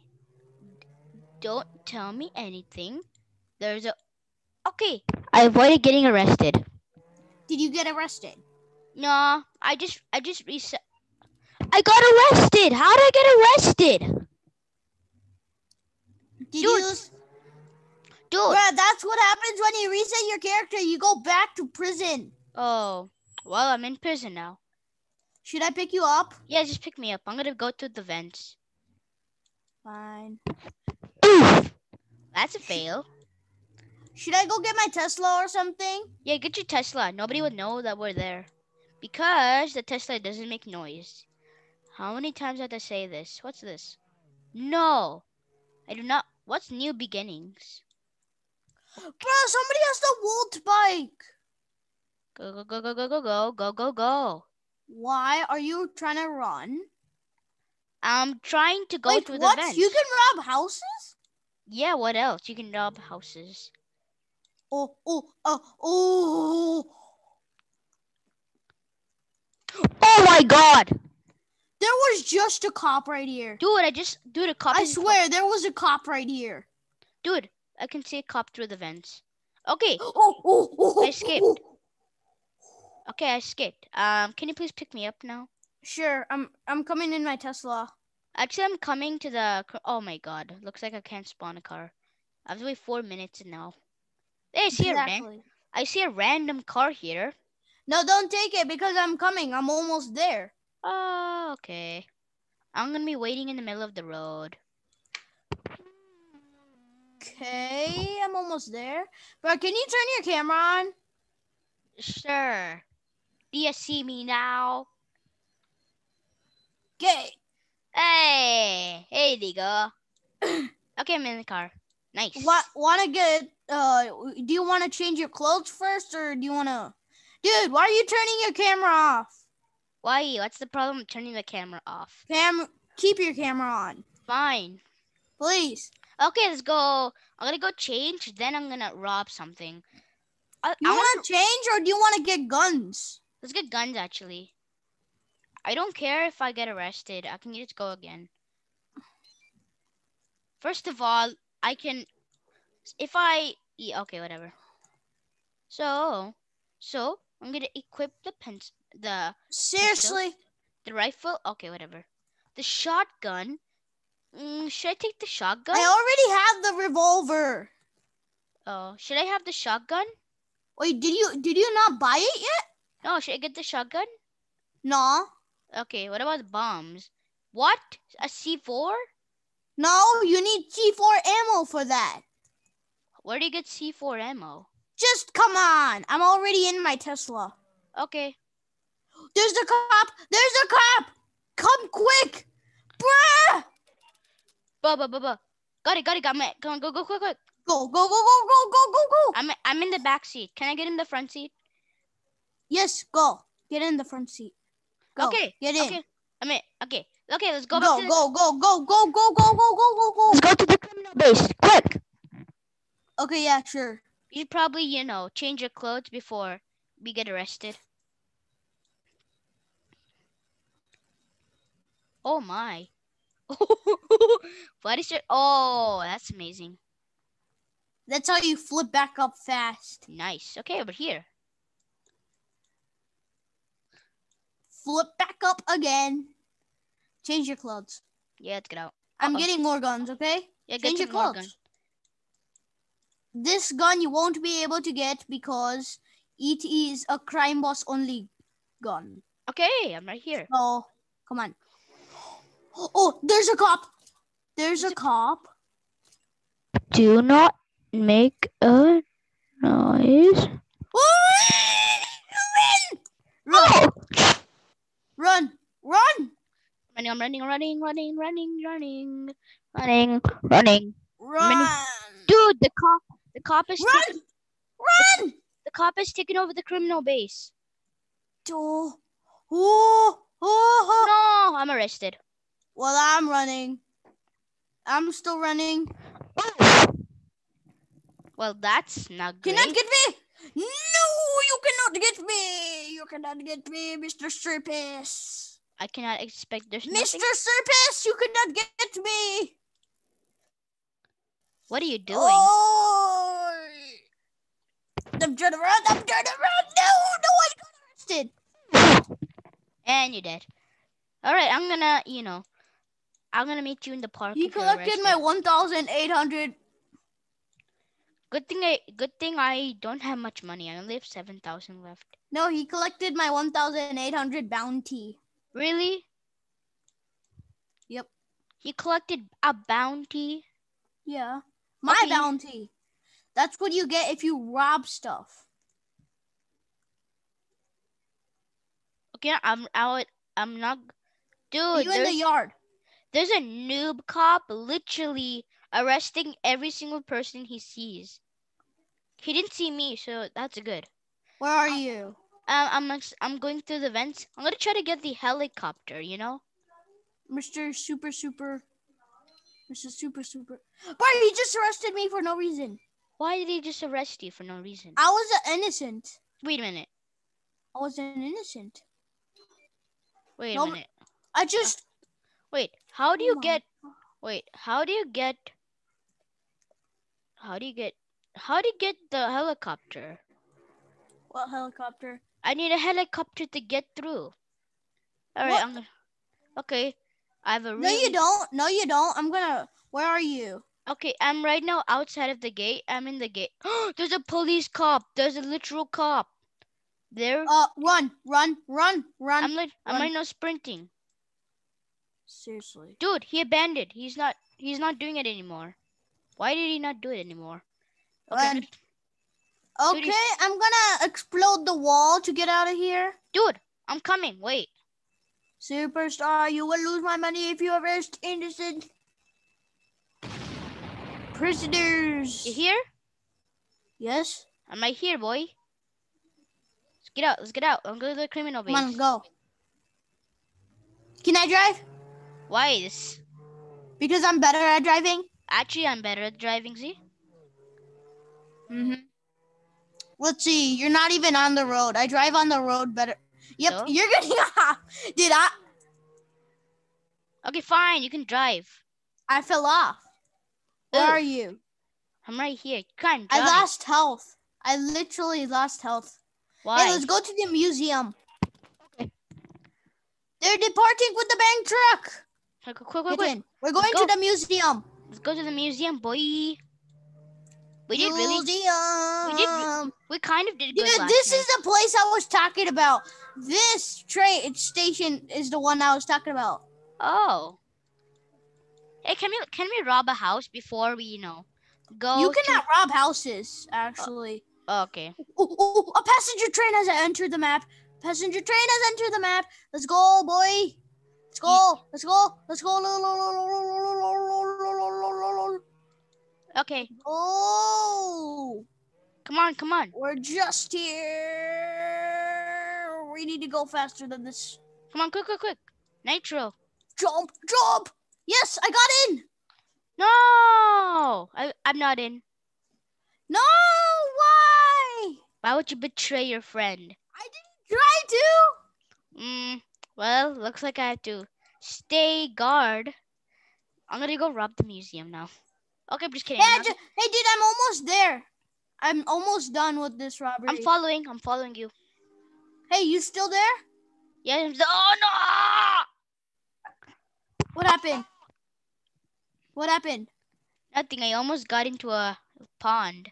Speaker 1: don't tell me anything. There's a Okay. I avoided getting arrested.
Speaker 2: Did you get arrested?
Speaker 1: No, I just I just reset I got arrested. How did I get arrested?
Speaker 2: Did
Speaker 1: Dude.
Speaker 2: you?
Speaker 1: Dude.
Speaker 2: Bruh, that's what happens when you reset your character. You go back to prison.
Speaker 1: Oh, well, I'm in prison now.
Speaker 2: Should I pick you up?
Speaker 1: Yeah, just pick me up. I'm gonna go to the vents.
Speaker 2: Fine.
Speaker 1: That's a fail.
Speaker 2: Should I go get my Tesla or something?
Speaker 1: Yeah, get your Tesla. Nobody would know that we're there. Because the Tesla doesn't make noise. How many times have I to say this? What's this? No. I do not. What's new beginnings?
Speaker 2: Bro, somebody has the Volt bike.
Speaker 1: Go, go, go, go, go, go, go, go, go, go.
Speaker 2: Why are you trying to run?
Speaker 1: I'm trying to go
Speaker 2: Wait,
Speaker 1: through
Speaker 2: what?
Speaker 1: the vents.
Speaker 2: You can rob houses?
Speaker 1: Yeah, what else? You can rob houses.
Speaker 2: Oh, oh, oh, oh.
Speaker 1: Oh my god!
Speaker 2: There was just a cop right here.
Speaker 1: Dude, I just dude a cop.
Speaker 2: I swear, there was a cop right here.
Speaker 1: Dude, I can see a cop through the vents. Okay,
Speaker 2: Oh, oh, oh,
Speaker 1: I escaped.
Speaker 2: oh.
Speaker 1: okay, I escaped. Um, can you please pick me up now?
Speaker 2: Sure, I'm I'm coming in my Tesla.
Speaker 1: Actually, I'm coming to the. Oh my god! Looks like I can't spawn a car. I have to wait four minutes now. Hey, I see a ran- I see a random car here.
Speaker 2: No, don't take it because I'm coming. I'm almost there.
Speaker 1: Oh, okay. I'm gonna be waiting in the middle of the road.
Speaker 2: Okay, I'm almost there. Bro, can you turn your camera on?
Speaker 1: Sure. Do you see me now?
Speaker 2: Okay.
Speaker 1: Hey, hey, Digo. okay, I'm in the car. Nice.
Speaker 2: What want to get? Uh, do you want to change your clothes first, or do you want to? Dude, why are you turning your camera off?
Speaker 1: Why? What's the problem with turning the camera off?
Speaker 2: Cam, keep your camera on,
Speaker 1: Fine.
Speaker 2: please.
Speaker 1: Okay, let's go. I'm gonna go change. Then I'm gonna rob something. I,
Speaker 2: You
Speaker 1: I wanna-
Speaker 2: want to change, or do you want to get guns?
Speaker 1: Let's get guns actually. I don't care if I get arrested. I can just go again. First of all, I can if I yeah, okay, whatever. So, so I'm gonna equip the pens the
Speaker 2: Seriously,
Speaker 1: the rifle. Okay, whatever. The shotgun. Mm, should I take the shotgun?
Speaker 2: I already have the revolver.
Speaker 1: oh, should I have the shotgun?
Speaker 2: Wait, did you did you not buy it yet?
Speaker 1: No, should I get the shotgun?
Speaker 2: No,
Speaker 1: Okay, what about the bombs? What? A C4?
Speaker 2: no. You need C4 ammo for that.
Speaker 1: Where do you get C4 ammo?
Speaker 2: Just come on. I'm already in my Tesla.
Speaker 1: Okay.
Speaker 2: There's a cop. There's a cop. Come quick, bruh.
Speaker 1: Buh, buh, buh, buh. Got it, got it, got it. Come on, go, go, quick, quick.
Speaker 2: Go go go go go go go go.
Speaker 1: I'm I'm in the back seat. Can I get in the front seat?
Speaker 2: Yes, go. Get in the front seat. Go.
Speaker 1: Okay.
Speaker 2: Get in.
Speaker 1: Okay. I'm in. Okay. Okay, let's go,
Speaker 2: Go
Speaker 1: back to
Speaker 2: go go go go go go go go go go.
Speaker 1: Let's go to the criminal base. Quick.
Speaker 2: Okay, yeah, sure.
Speaker 1: You should probably, you know, change your clothes before we get arrested. Oh my. what is your Oh, that's amazing.
Speaker 2: That's how you flip back up fast.
Speaker 1: Nice. Okay, over here.
Speaker 2: Flip back up again. Change your clothes.
Speaker 1: Yeah, let's get out.
Speaker 2: I'm getting more guns, okay?
Speaker 1: Yeah, get
Speaker 2: Change your clothes.
Speaker 1: Gun.
Speaker 2: This gun you won't be able to get because it is a crime boss only gun.
Speaker 1: Okay, I'm right here.
Speaker 2: So come on. Oh, there's a cop. There's a cop.
Speaker 1: Do not make a noise.
Speaker 2: Oh, run! Run! Run!
Speaker 1: Running, I'm running, running, running, running, running, running, running.
Speaker 2: Run!
Speaker 1: Dude, the cop, the cop is
Speaker 2: Run! Run!
Speaker 1: the cop is taking over the criminal base.
Speaker 2: Oh, oh, oh, oh.
Speaker 1: No, I'm arrested.
Speaker 2: Well, I'm running. I'm still running.
Speaker 1: Well, that's not great.
Speaker 2: Cannot get me! No, you cannot get me! You cannot get me, Mr. Surface!
Speaker 1: I cannot expect. this.
Speaker 2: Mr.
Speaker 1: nothing.
Speaker 2: Surface, you cannot get me!
Speaker 1: What are you doing?
Speaker 2: Oh! I'm trying to run, I'm trying to run! No, no, I got arrested!
Speaker 1: And you're dead. All right, I'm gonna, you know, I'm gonna meet you in the park.
Speaker 2: He
Speaker 1: you're
Speaker 2: collected my 1,800.
Speaker 1: Good thing I good thing I don't have much money. I only have seven thousand left.
Speaker 2: No, he collected my 1,800 bounty.
Speaker 1: Really?
Speaker 2: Yep.
Speaker 1: He collected a bounty.
Speaker 2: Yeah. My
Speaker 1: Okay.
Speaker 2: bounty. That's what you get if you rob stuff.
Speaker 1: Okay, I'm out. I'm not. Dude,
Speaker 2: you in the yard.
Speaker 1: there's a noob cop literally arresting every single person he sees. He didn't see me, so that's good.
Speaker 2: Where are you?
Speaker 1: Um, I'm ex- I'm going through the vents. I'm gonna try to get the helicopter. You know?
Speaker 2: Mr. Super Super. Mr. Super Super. Bro, he just arrested me for no reason.
Speaker 1: Why did he just arrest you for no reason?
Speaker 2: I was innocent.
Speaker 1: Wait a minute.
Speaker 2: I wasn't innocent.
Speaker 1: Wait
Speaker 2: No,
Speaker 1: a minute.
Speaker 2: I just.
Speaker 1: Wait. How do you
Speaker 2: on.
Speaker 1: get? Wait. How do you get? How do you get? How do you get the helicopter?
Speaker 2: What helicopter?
Speaker 1: I need a helicopter to get through. All right? I'm gonna. Okay, I have a
Speaker 2: No, you don't. No, you don't. I'm gonna. Where are you?
Speaker 1: Okay, I'm right now outside of the gate. I'm in the gate. There's a police cop. There's a literal cop. There.
Speaker 2: Uh, run, run, run, run.
Speaker 1: I'm like. I'm
Speaker 2: run.
Speaker 1: right now sprinting.
Speaker 2: Seriously.
Speaker 1: Dude, he abandoned. He's not. He's not doing it anymore. Why did he not do it anymore? Okay. Dude,
Speaker 2: Okay,
Speaker 1: you-
Speaker 2: I'm gonna explode the wall to get out of here.
Speaker 1: dude, I'm coming. Wait.
Speaker 2: Superstar, you will lose my money if you arrest innocent prisoners.
Speaker 1: You here?
Speaker 2: Yes.
Speaker 1: I'm right here, boy. Let's get out. Let's get out. I'm going to the criminal base.
Speaker 2: Come on, go. Can I drive?
Speaker 1: Why this?
Speaker 2: Because I'm better at driving.
Speaker 1: Actually, I'm better at driving. See?
Speaker 2: Mm-hmm. Let's see. You're not even on the road. I drive on the road better. Yep,
Speaker 1: So?
Speaker 2: you're getting off. Did I?
Speaker 1: Okay, fine. You can drive.
Speaker 2: I fell off. Where
Speaker 1: Oof.
Speaker 2: are you?
Speaker 1: I'm right here. Come
Speaker 2: I lost health. I literally lost health.
Speaker 1: Why?
Speaker 2: Hey, let's go to the museum.
Speaker 1: Okay.
Speaker 2: They're departing with the bank truck.
Speaker 1: Quick, quick, quick, quick,
Speaker 2: Get
Speaker 1: quick.
Speaker 2: in. We're going
Speaker 1: go.
Speaker 2: to the museum.
Speaker 1: Let's go to the museum, boy. We did really.
Speaker 2: Museum.
Speaker 1: We kind of did good
Speaker 2: Dude, this
Speaker 1: night.
Speaker 2: is the place I was talking about. This train station is the one I was talking about.
Speaker 1: Oh. Hey, can we can we rob a house before we, you know, go?
Speaker 2: you
Speaker 1: to-
Speaker 2: cannot rob houses, actually.
Speaker 1: Oh, okay.
Speaker 2: Oh, oh, oh, a passenger train has entered the map. Passenger train has entered the map. Let's go, boy. Let's go. Let's go. Let's go.
Speaker 1: Okay.
Speaker 2: Oh,
Speaker 1: Come on, come on.
Speaker 2: we're just here. We need to go faster than this.
Speaker 1: Come on, quick, quick, quick. Nitro.
Speaker 2: Jump, jump. Yes, I got in.
Speaker 1: No! I, I'm not in.
Speaker 2: No, why?
Speaker 1: Why would you betray your friend?
Speaker 2: I didn't try to.
Speaker 1: Mm, well, looks like I have to stay guard. I'm gonna go rob the museum now. Okay, I'm just kidding.
Speaker 2: Hey,
Speaker 1: I'm,
Speaker 2: I
Speaker 1: not-
Speaker 2: ju- hey, dude, I'm almost there. I'm almost done with this robbery.
Speaker 1: I'm following. I'm following you.
Speaker 2: hey, you still there?
Speaker 1: Yeah. I'm oh no!
Speaker 2: What happened? What happened?
Speaker 1: Nothing. I almost got into a pond.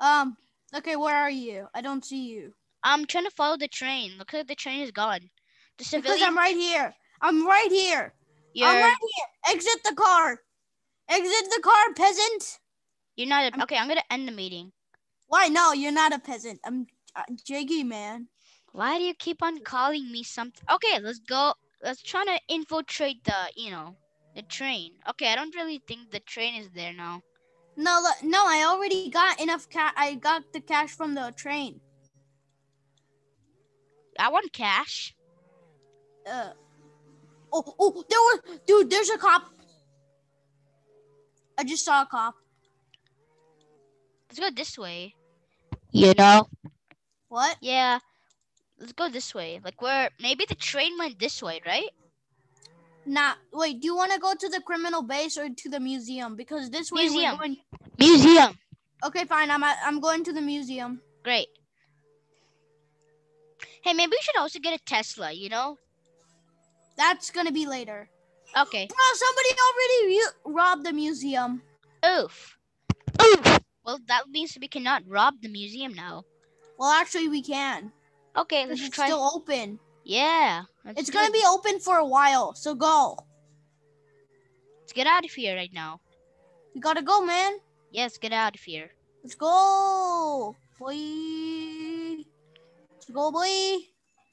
Speaker 2: Um. Okay, where are you? I don't see you.
Speaker 1: I'm trying to follow the train. Looks like the train is gone. The civilian. Because.
Speaker 2: I'm right here. I'm right here.
Speaker 1: you're,
Speaker 2: I'm right here. Exit the car. Exit the car, peasant.
Speaker 1: you're not. A,
Speaker 2: I'm-
Speaker 1: okay, I'm gonna end the meeting.
Speaker 2: Why? No, you're not a peasant. I'm uh, Jiggy, man.
Speaker 1: Why do you keep on calling me something? Okay, let's go. Let's try to infiltrate the, you know, the train. Okay, I don't really think the train is there now.
Speaker 2: No, no, I already got enough cash. I got the cash from the train.
Speaker 1: I want cash.
Speaker 2: Uh. Oh, oh, there was, dude. There's a cop. I just saw a cop.
Speaker 1: Let's go this way. You know?
Speaker 2: What?
Speaker 1: Yeah. Let's go this way. Like where maybe the train went this way, right?
Speaker 2: Nah. Wait. Do you want to go to the criminal base or to the museum? Because this way
Speaker 1: Museum.
Speaker 2: we're going.
Speaker 1: Museum.
Speaker 2: Okay, fine. I'm at, I'm going to the museum.
Speaker 1: Great. Hey, maybe we should also get a Tesla, you know?
Speaker 2: That's gonna be later.
Speaker 1: Okay.
Speaker 2: Bro, somebody already robbed the museum.
Speaker 1: Oof. Oof. Well, that means we cannot rob the museum now.
Speaker 2: Well, actually, we can.
Speaker 1: Okay, let's
Speaker 2: It's
Speaker 1: try.
Speaker 2: still open.
Speaker 1: yeah.
Speaker 2: It's gonna
Speaker 1: it.
Speaker 2: be open for a while, so go.
Speaker 1: Let's get out of here right now.
Speaker 2: We gotta go, man.
Speaker 1: Yes, get out of here.
Speaker 2: Let's go, boy. Let's go, boy.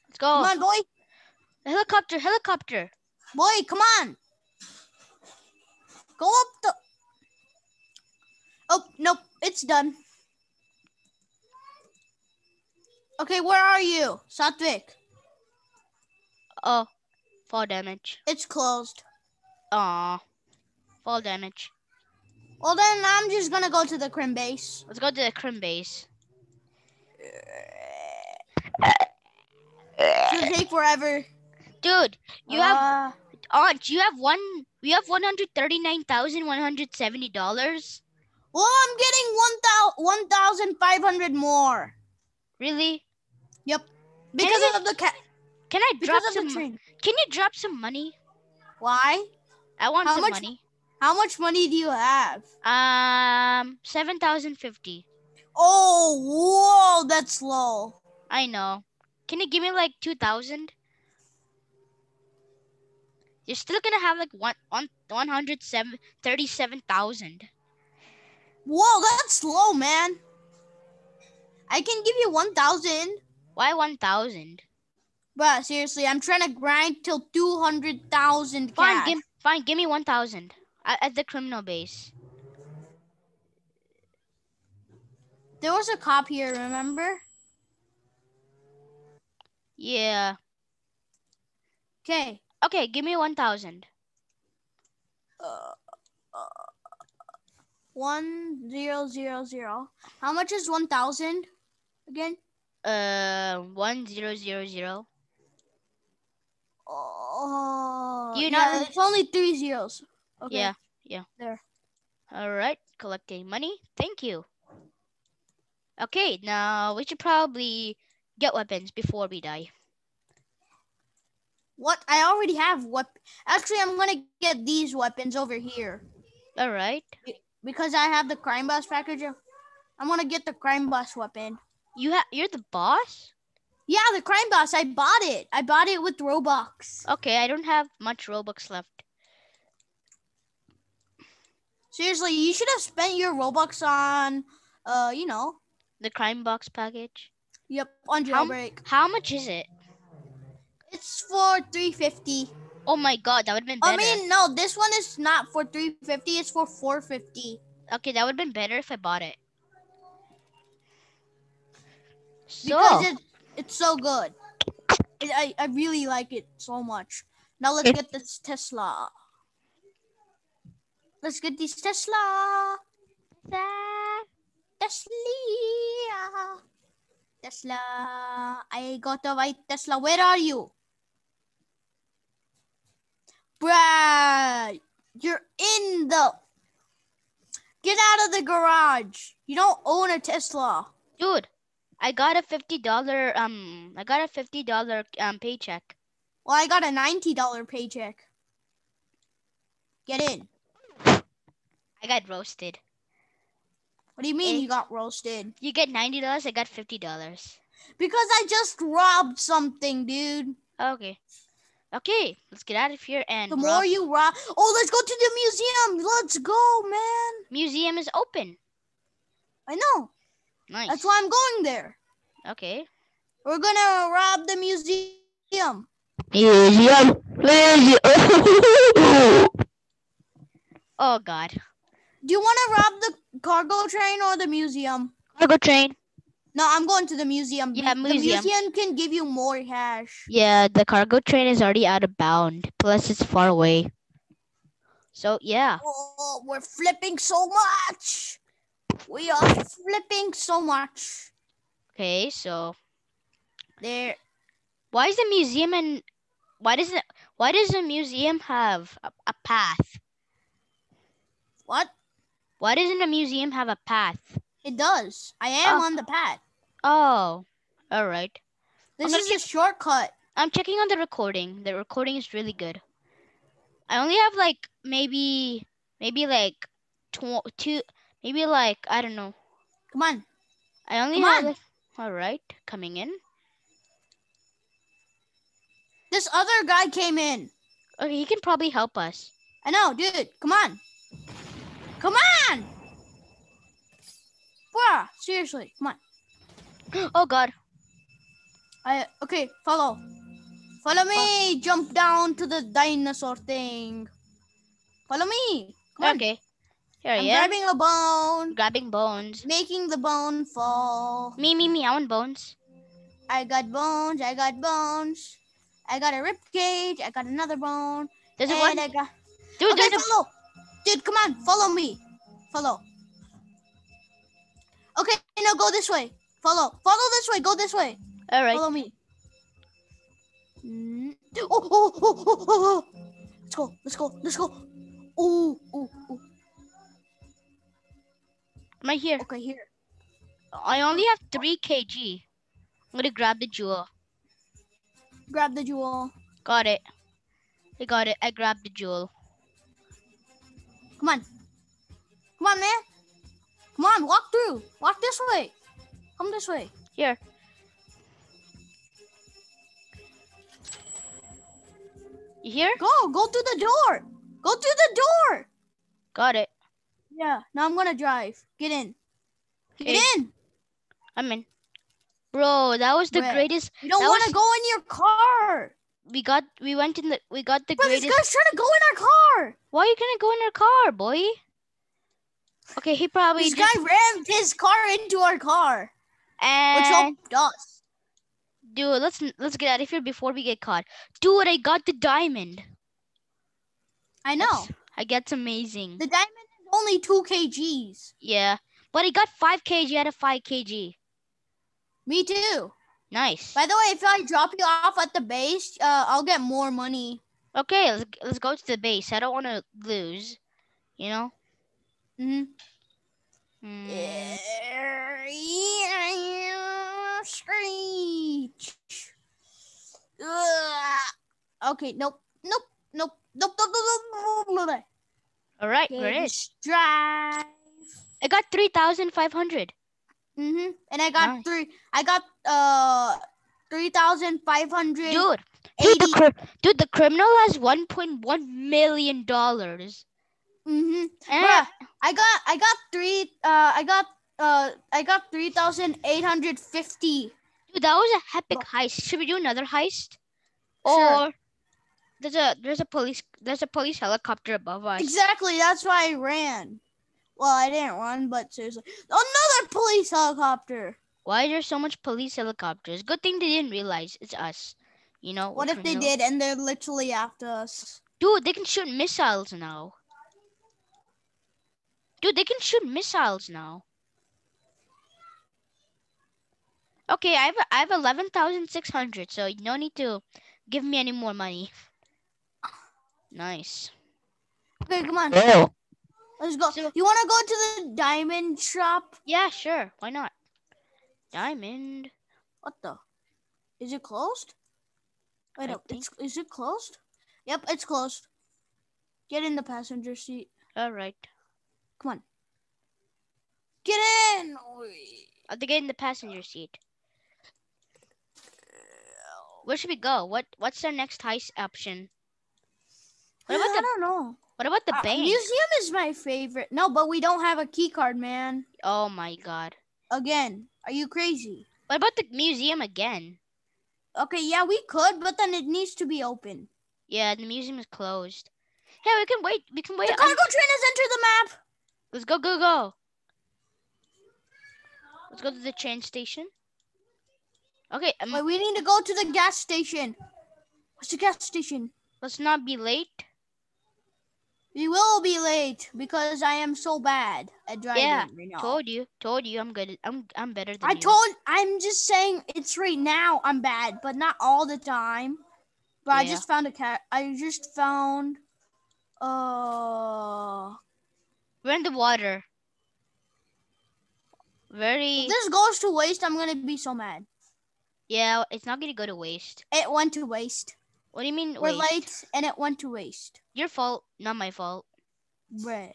Speaker 1: Let's go.
Speaker 2: Come on, boy.
Speaker 1: Helicopter, helicopter.
Speaker 2: Boy, come on. Go up the. Oh, nope. It's done. Okay, where are you? Satvik.
Speaker 1: Oh, fall damage.
Speaker 2: It's closed.
Speaker 1: Aw, fall damage.
Speaker 2: Well, then I'm just gonna go to the crim base.
Speaker 1: Let's go to the crim base.
Speaker 2: It's gonna take forever.
Speaker 1: Dude, you have
Speaker 2: Uh,
Speaker 1: aunt. You have one. You have one hundred thirty nine thousand one hundred seventy dollars.
Speaker 2: Well, I'm getting one thousand one thousand five hundred more
Speaker 1: Really?
Speaker 2: Because
Speaker 1: you-
Speaker 2: of the cat.
Speaker 1: Can I drop
Speaker 2: Because of
Speaker 1: some? Can you drop some money?
Speaker 2: Why?
Speaker 1: I want
Speaker 2: How
Speaker 1: some
Speaker 2: much-
Speaker 1: money.
Speaker 2: How much money do you have?
Speaker 1: Um, seven thousand fifty.
Speaker 2: Oh, whoa, that's low.
Speaker 1: I know. Can you give me like two thousand? You're still gonna have like one one one hundred seven thirty seven thousand.
Speaker 2: Whoa, that's low, man. I can give you 1,000.
Speaker 1: Why one thousand?
Speaker 2: But seriously, I'm trying to grind till 200,000
Speaker 1: Fine, give fine. Give me one thousand at, at the criminal base.
Speaker 2: There was a cop here, remember?
Speaker 1: Yeah.
Speaker 2: Okay.
Speaker 1: Okay, give me one thousand.
Speaker 2: Uh, uh, one zero zero zero. How much is 1,000 again?
Speaker 1: Uh, one zero zero zero.
Speaker 2: Oh,
Speaker 1: Do you
Speaker 2: yeah,
Speaker 1: not-
Speaker 2: it's only three zeros. Okay.
Speaker 1: Yeah, yeah.
Speaker 2: There.
Speaker 1: All right, collecting money. Thank you. Okay, now we should probably get weapons before we die.
Speaker 2: What? I already have what? Actually, I'm gonna get these weapons over here
Speaker 1: All right.
Speaker 2: because I have the crime boss package. I'm gonna get the crime boss weapon.
Speaker 1: You have you're the boss?
Speaker 2: Yeah, the crime boss. I bought it. I bought it with Robux.
Speaker 1: Okay, I don't have much Robux left.
Speaker 2: Seriously, you should have spent your Robux on, uh, you know,
Speaker 1: The crime boss package.
Speaker 2: yep, on
Speaker 1: How-
Speaker 2: jailbreak.
Speaker 1: How much is it?
Speaker 2: It's for 350.
Speaker 1: Oh my god, that would have been
Speaker 2: I mean, no, this one is not for 350. It's for 450.
Speaker 1: okay, that would have been better if I bought it. So,
Speaker 2: because it, it's so good. It, I, I really like it so much. Now let's
Speaker 1: It-
Speaker 2: get this Tesla. Let's get this Tesla. Tesla. Tesla. I got the white Tesla. Where are you? Brad, you're in the. Get out of the garage. You don't own a Tesla.
Speaker 1: dude, I got a fifty dollar um, I got a fifty dollar um paycheck.
Speaker 2: Well, I got a $90 paycheck. Get in.
Speaker 1: I got roasted.
Speaker 2: What do you mean
Speaker 1: Eh.
Speaker 2: you got roasted?
Speaker 1: You get ninety dollars, I got fifty dollars.
Speaker 2: Because I just robbed something, dude.
Speaker 1: Okay. Okay, let's get out of here and
Speaker 2: The
Speaker 1: rob-
Speaker 2: more you rob. Oh, let's go to the museum. Let's go, man.
Speaker 1: museum is open.
Speaker 2: I know.
Speaker 1: Nice.
Speaker 2: That's why I'm going there.
Speaker 1: Okay.
Speaker 2: We're gonna rob the museum.
Speaker 1: Museum. Museum. oh God.
Speaker 2: Do you want to rob the cargo train or the museum?
Speaker 1: Cargo train.
Speaker 2: No, I'm going to the museum.
Speaker 1: Yeah,
Speaker 2: The
Speaker 1: museum.
Speaker 2: museum can give you more cash.
Speaker 1: Yeah, the cargo train is already out of bound. Plus, it's far away. So yeah.
Speaker 2: Oh, we're flipping so much. We are flipping so much.
Speaker 1: Okay. So
Speaker 2: There.
Speaker 1: why is the museum and why does it? Why does the museum have a, a path?
Speaker 2: What?
Speaker 1: Why doesn't a museum have a path?
Speaker 2: It does. I am
Speaker 1: Oh.
Speaker 2: on the path.
Speaker 1: Oh, all right.
Speaker 2: This is a shortcut.
Speaker 1: I'm checking on the recording. The recording is really good. I only have like maybe maybe like tw- two maybe like I don't know
Speaker 2: Come on.
Speaker 1: I only
Speaker 2: Come
Speaker 1: have.
Speaker 2: on.
Speaker 1: All right, coming in.
Speaker 2: This other guy came in.
Speaker 1: Okay, he can probably help us.
Speaker 2: I know, dude. Come on. Come on. Bruh, seriously. Come on.
Speaker 1: Oh God.
Speaker 2: I okay, follow. Follow me. Oh. Jump down to the dinosaur thing. Follow me. Come on.
Speaker 1: Here
Speaker 2: I'm
Speaker 1: am.
Speaker 2: grabbing a bone,
Speaker 1: Grabbing bones.
Speaker 2: making the bone fall.
Speaker 1: Me, me, me. I want bones.
Speaker 2: I got bones. I got bones. I got a rib cage. I got another bone.
Speaker 1: There's a
Speaker 2: and
Speaker 1: one.
Speaker 2: I got.
Speaker 1: Dude,
Speaker 2: okay,
Speaker 1: there's a.
Speaker 2: follow. Dude, come on. Follow me. Follow. Okay, now go this way. Follow. Follow this way. Go this way.
Speaker 1: All right.
Speaker 2: Follow me. Oh, oh, oh, oh, oh, oh. Let's go. Let's go. Let's go. Oh, oh, oh.
Speaker 1: I'm right here.
Speaker 2: Okay, here.
Speaker 1: I only have three kg. I'm gonna grab the jewel.
Speaker 2: Grab the jewel.
Speaker 1: Got it. I got it. I grabbed the jewel.
Speaker 2: Come on. Come on, man. Come on. Walk through. Walk this way. Come this way.
Speaker 1: Here. You here?
Speaker 2: Go. Go through the door. Go through the door.
Speaker 1: Got it.
Speaker 2: Yeah. Now I'm gonna drive. Get in. Get
Speaker 1: Okay.
Speaker 2: in.
Speaker 1: I'm in. Bro, that was the greatest.
Speaker 2: You don't want to
Speaker 1: was-
Speaker 2: go in your car.
Speaker 1: We got. We went in the. We got the
Speaker 2: Bro, this guy's trying to go in our car.
Speaker 1: Why are you gonna go in our car, boy? Okay, he probably
Speaker 2: This
Speaker 1: just
Speaker 2: guy rammed his car into our car,
Speaker 1: And.
Speaker 2: which helped us.
Speaker 1: dude, let's let's get out of here before we get caught. Dude, I got the diamond.
Speaker 2: I know.
Speaker 1: That's- I that's amazing.
Speaker 2: The diamond only two kgs.
Speaker 1: Yeah, but he got five kg out of five kg.
Speaker 2: Me too.
Speaker 1: Nice.
Speaker 2: By the way, if I drop you off at the base, uh, I'll get more money.
Speaker 1: Okay, let's let's go to the base. I don't want to lose. You know.
Speaker 2: hmm
Speaker 1: Mm,
Speaker 2: Screech. Ugh. Okay, nope, nope, nope, nope, nope, nope, nope, nope.
Speaker 1: All right,
Speaker 2: Okay,
Speaker 1: we're in.
Speaker 2: just drive.
Speaker 1: I got three thousand five hundred.
Speaker 2: Mm-hmm. And I got
Speaker 1: Nice.
Speaker 2: three. I got uh three thousand five hundred.
Speaker 1: Dude, dude, the dude, the criminal has one point one million dollars.
Speaker 2: Mm-hmm.
Speaker 1: And
Speaker 2: I got I got three uh I got uh I got three thousand eight hundred fifty.
Speaker 1: dude, that was a epic heist. Should we do another heist?
Speaker 2: Sure.
Speaker 1: Or there's a there's a police there's a police helicopter above us.
Speaker 2: Exactly, that's why I ran. Well, I didn't run, but seriously. Another police helicopter.
Speaker 1: Why is there so much police helicopters? Good thing they didn't realize it's us. You know.
Speaker 2: What if they did and they're literally after us?
Speaker 1: Dude, they can shoot missiles now. Dude, they can shoot missiles now. Okay, I have I have eleven thousand six hundred, so no need to give me any more money. Nice.
Speaker 2: Okay, come on.
Speaker 1: Oh.
Speaker 2: Let's go.
Speaker 1: So-
Speaker 2: you wanna go to the diamond shop?
Speaker 1: Yeah, sure. Why not? Diamond.
Speaker 2: What the? Is it closed? Wait
Speaker 1: I
Speaker 2: up, it's is it closed? Yep, it's closed. Get in the passenger seat.
Speaker 1: All right.
Speaker 2: Come on. Get in.
Speaker 1: I'll uh, get in the passenger seat. Where should we go? What What's our next heist option? What about
Speaker 2: I don't know.
Speaker 1: What about the
Speaker 2: Uh,
Speaker 1: bank?
Speaker 2: museum is my favorite. No, but we don't have a key card, man.
Speaker 1: oh my god.
Speaker 2: Again, are you crazy?
Speaker 1: What about the museum again?
Speaker 2: Okay, yeah, we could, but then it needs to be open.
Speaker 1: Yeah, the museum is closed. Hey, we can wait. We can wait.
Speaker 2: The cargo train has entered the map.
Speaker 1: Let's go, go, go. Let's go to the train station. Okay, um,
Speaker 2: Wait, we need to go to the gas station. What's the gas station?
Speaker 1: let's not be late.
Speaker 2: We will be late because I am so bad at driving
Speaker 1: Yeah,
Speaker 2: right now.
Speaker 1: Told you, told you, I'm good. I'm I'm better than
Speaker 2: I
Speaker 1: you.
Speaker 2: told. I'm just saying it's right now. I'm bad, but not all the time. But I just found a cat. I just found. Uh,
Speaker 1: We're in the water. Very.
Speaker 2: if this goes to waste. I'm gonna be so mad.
Speaker 1: Yeah, it's not gonna go to waste.
Speaker 2: It went to waste.
Speaker 1: What do you mean?
Speaker 2: We're
Speaker 1: waste?
Speaker 2: late, and it went to waste.
Speaker 1: Your fault, not my fault.
Speaker 2: Bruh.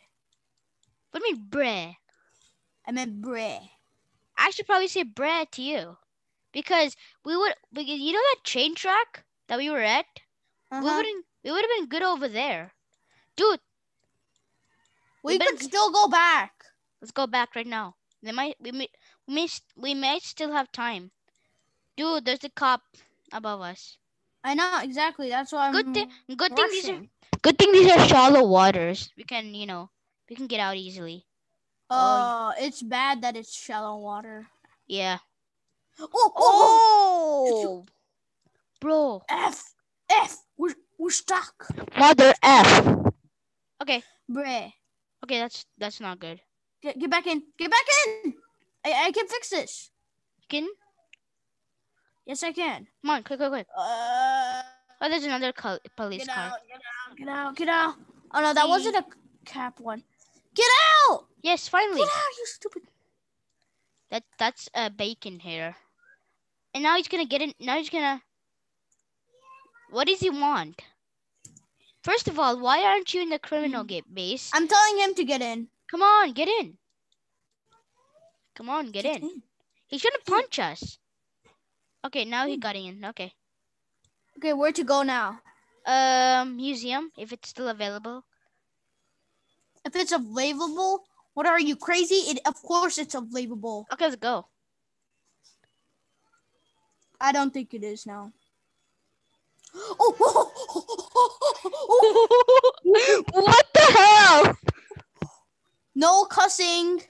Speaker 1: What do you mean, bruh?
Speaker 2: I meant bruh.
Speaker 1: I should probably say Brett to you, because we would. Because you know that train track that we were at. We
Speaker 2: Uh-huh.
Speaker 1: wouldn't. We would have been good over there, dude.
Speaker 2: We could
Speaker 1: g-
Speaker 2: still go back.
Speaker 1: Let's go back right now. They might. We may. We may. We might still have time, dude. There's a cop above us.
Speaker 2: I know exactly. That's why I'm.
Speaker 1: Good thing. Good thing these are. Good thing these are shallow waters. We can, you know, we can get out easily.
Speaker 2: Uh, it's bad that it's shallow water.
Speaker 1: Yeah.
Speaker 2: Oh, oh, oh.
Speaker 1: Oh, bro.
Speaker 2: F, F. We're we're stuck.
Speaker 1: Mother F. Okay.
Speaker 2: Bruh.
Speaker 1: Okay, that's that's not good.
Speaker 2: Get get back in. Get back in. I I can fix this.
Speaker 1: Can
Speaker 2: Yes, I can.
Speaker 1: come on, quick, quick, quick.
Speaker 2: Uh,
Speaker 1: Oh, there's another col- police
Speaker 2: get
Speaker 1: car.
Speaker 2: out, get out, get out, get out. Oh no, that
Speaker 1: See?
Speaker 2: wasn't a cap one. Get out!
Speaker 1: Yes, finally.
Speaker 2: Get out, you stupid.
Speaker 1: That that's a bacon hair. And now he's gonna get in. Now he's gonna. What does he want? First of all, why aren't you in the criminal
Speaker 2: Hmm.
Speaker 1: gate base?
Speaker 2: I'm telling him to get in.
Speaker 1: Come on, get in. Come on, get in. He's gonna punch us. Okay, now he
Speaker 2: Hmm.
Speaker 1: got in. Okay.
Speaker 2: Okay, where to go now?
Speaker 1: Um, museum if it's still available.
Speaker 2: If it's available, what are you crazy? It of course it's available.
Speaker 1: Okay, let's go.
Speaker 2: I don't think it is now. Oh,
Speaker 1: what the hell?
Speaker 2: no cussing.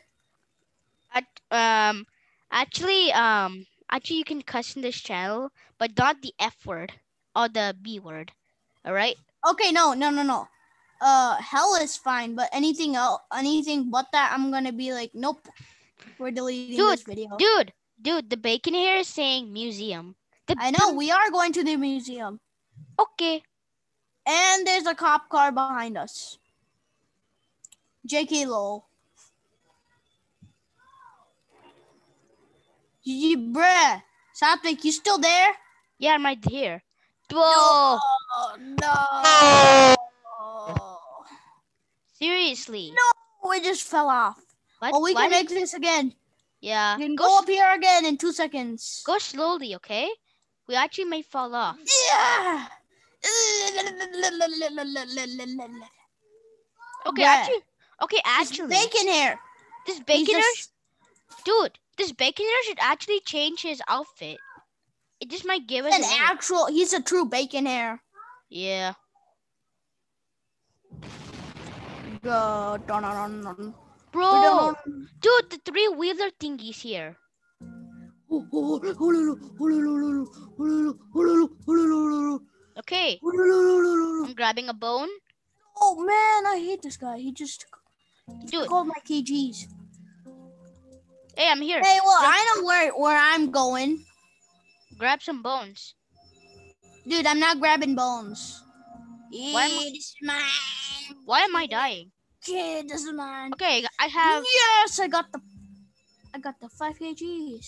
Speaker 1: At, um, actually, um, actually, you can cuss in this channel, but not the F word or the B word. All right.
Speaker 2: Okay, no, no, no, no. Uh, hell is fine, but anything else, anything but that, I'm gonna be like, nope. We're deleting this video.
Speaker 1: Dude, dude, the bacon hair is saying museum. The,
Speaker 2: I know we are going to the museum,
Speaker 1: Okay.
Speaker 2: and there's a cop car behind us. J.K. Lowell. You, bruh, Satvik, you still there?
Speaker 1: Yeah, I'm right here. Whoa.
Speaker 2: Oh no!
Speaker 1: Seriously.
Speaker 2: No, we just fell off.
Speaker 1: What?
Speaker 2: Oh, we
Speaker 1: Why
Speaker 2: can make this again.
Speaker 1: Yeah.
Speaker 2: We can
Speaker 1: Go,
Speaker 2: go up here again in two seconds.
Speaker 1: go slowly, okay? We actually may fall off.
Speaker 2: Yeah.
Speaker 1: Okay,
Speaker 2: Bruh.
Speaker 1: actually. Okay, actually.
Speaker 2: bacon hair.
Speaker 1: This
Speaker 2: bacon
Speaker 1: hair,
Speaker 2: just-
Speaker 1: dude, this bacon hair should actually change his outfit. It just might give us
Speaker 2: an actual. He's a true bacon hair.
Speaker 1: Yeah.
Speaker 2: Go. dun, dun, dun.
Speaker 1: Bro, dude, the three wheeler thingies here.
Speaker 2: Oh, oh, oh, oh, oh, oh, oh, oh,
Speaker 1: Okay,
Speaker 2: oh.
Speaker 1: I'm grabbing a bone.
Speaker 2: Oh man, I hate this guy. He just
Speaker 1: Dude,
Speaker 2: called my KGs.
Speaker 1: Hey, I'm here.
Speaker 2: Hey, well,
Speaker 1: Grab-
Speaker 2: I know where where I'm going,
Speaker 1: Grab some bones.
Speaker 2: dude. I'm not grabbing bones.
Speaker 1: Why am I-
Speaker 2: Yeah, this is mine.
Speaker 1: Why am I dying?
Speaker 2: Kid, this is mine.
Speaker 1: Okay, I have.
Speaker 2: Yes, I got the, I got the five kgs.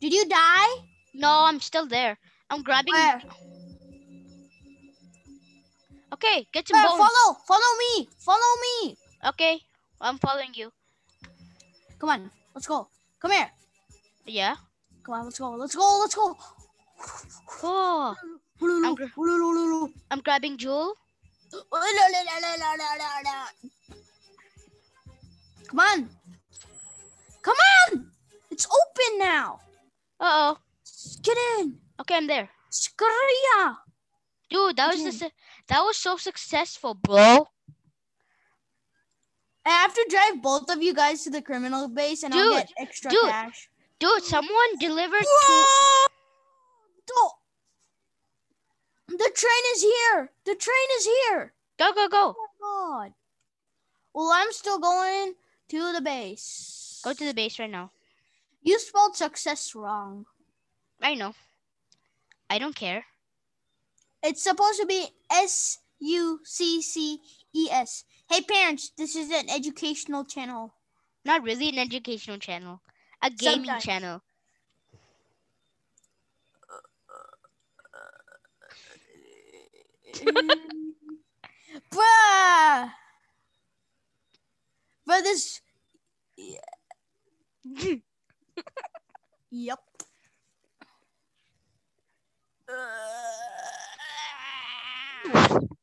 Speaker 2: Did you die?
Speaker 1: No, I'm still there. I'm grabbing.
Speaker 2: Where?
Speaker 1: Okay, get some
Speaker 2: Where?
Speaker 1: bones.
Speaker 2: Follow, follow me, follow me.
Speaker 1: Okay, I'm following you.
Speaker 2: Come on, let's go. Come here.
Speaker 1: Yeah.
Speaker 2: Come on, let's go. Let's go. Let's go.
Speaker 1: Oh, I'm gra- I'm grabbing Jewel.
Speaker 2: Come on. Come on. It's open now.
Speaker 1: Uh oh.
Speaker 2: Get in.
Speaker 1: Okay, I'm there. Dude, that was the that was so successful, bro.
Speaker 2: I have to drive both of you guys to the criminal base and I'll get extra
Speaker 1: dude.
Speaker 2: cash.
Speaker 1: Dude, someone delivered.
Speaker 2: Whoa! Don't- The train is here. The train is here.
Speaker 1: Go, go, go.
Speaker 2: Oh my god. Well, I'm still going to the base.
Speaker 1: Go to the base right now.
Speaker 2: You spelled success wrong.
Speaker 1: I know. I don't care.
Speaker 2: It's supposed to be S U C C E S. Hey parents, this is an educational channel.
Speaker 1: Not really an educational channel. A gaming
Speaker 2: Sometimes.
Speaker 1: channel.
Speaker 2: Bruh! for this. Yeah. yep. Uh...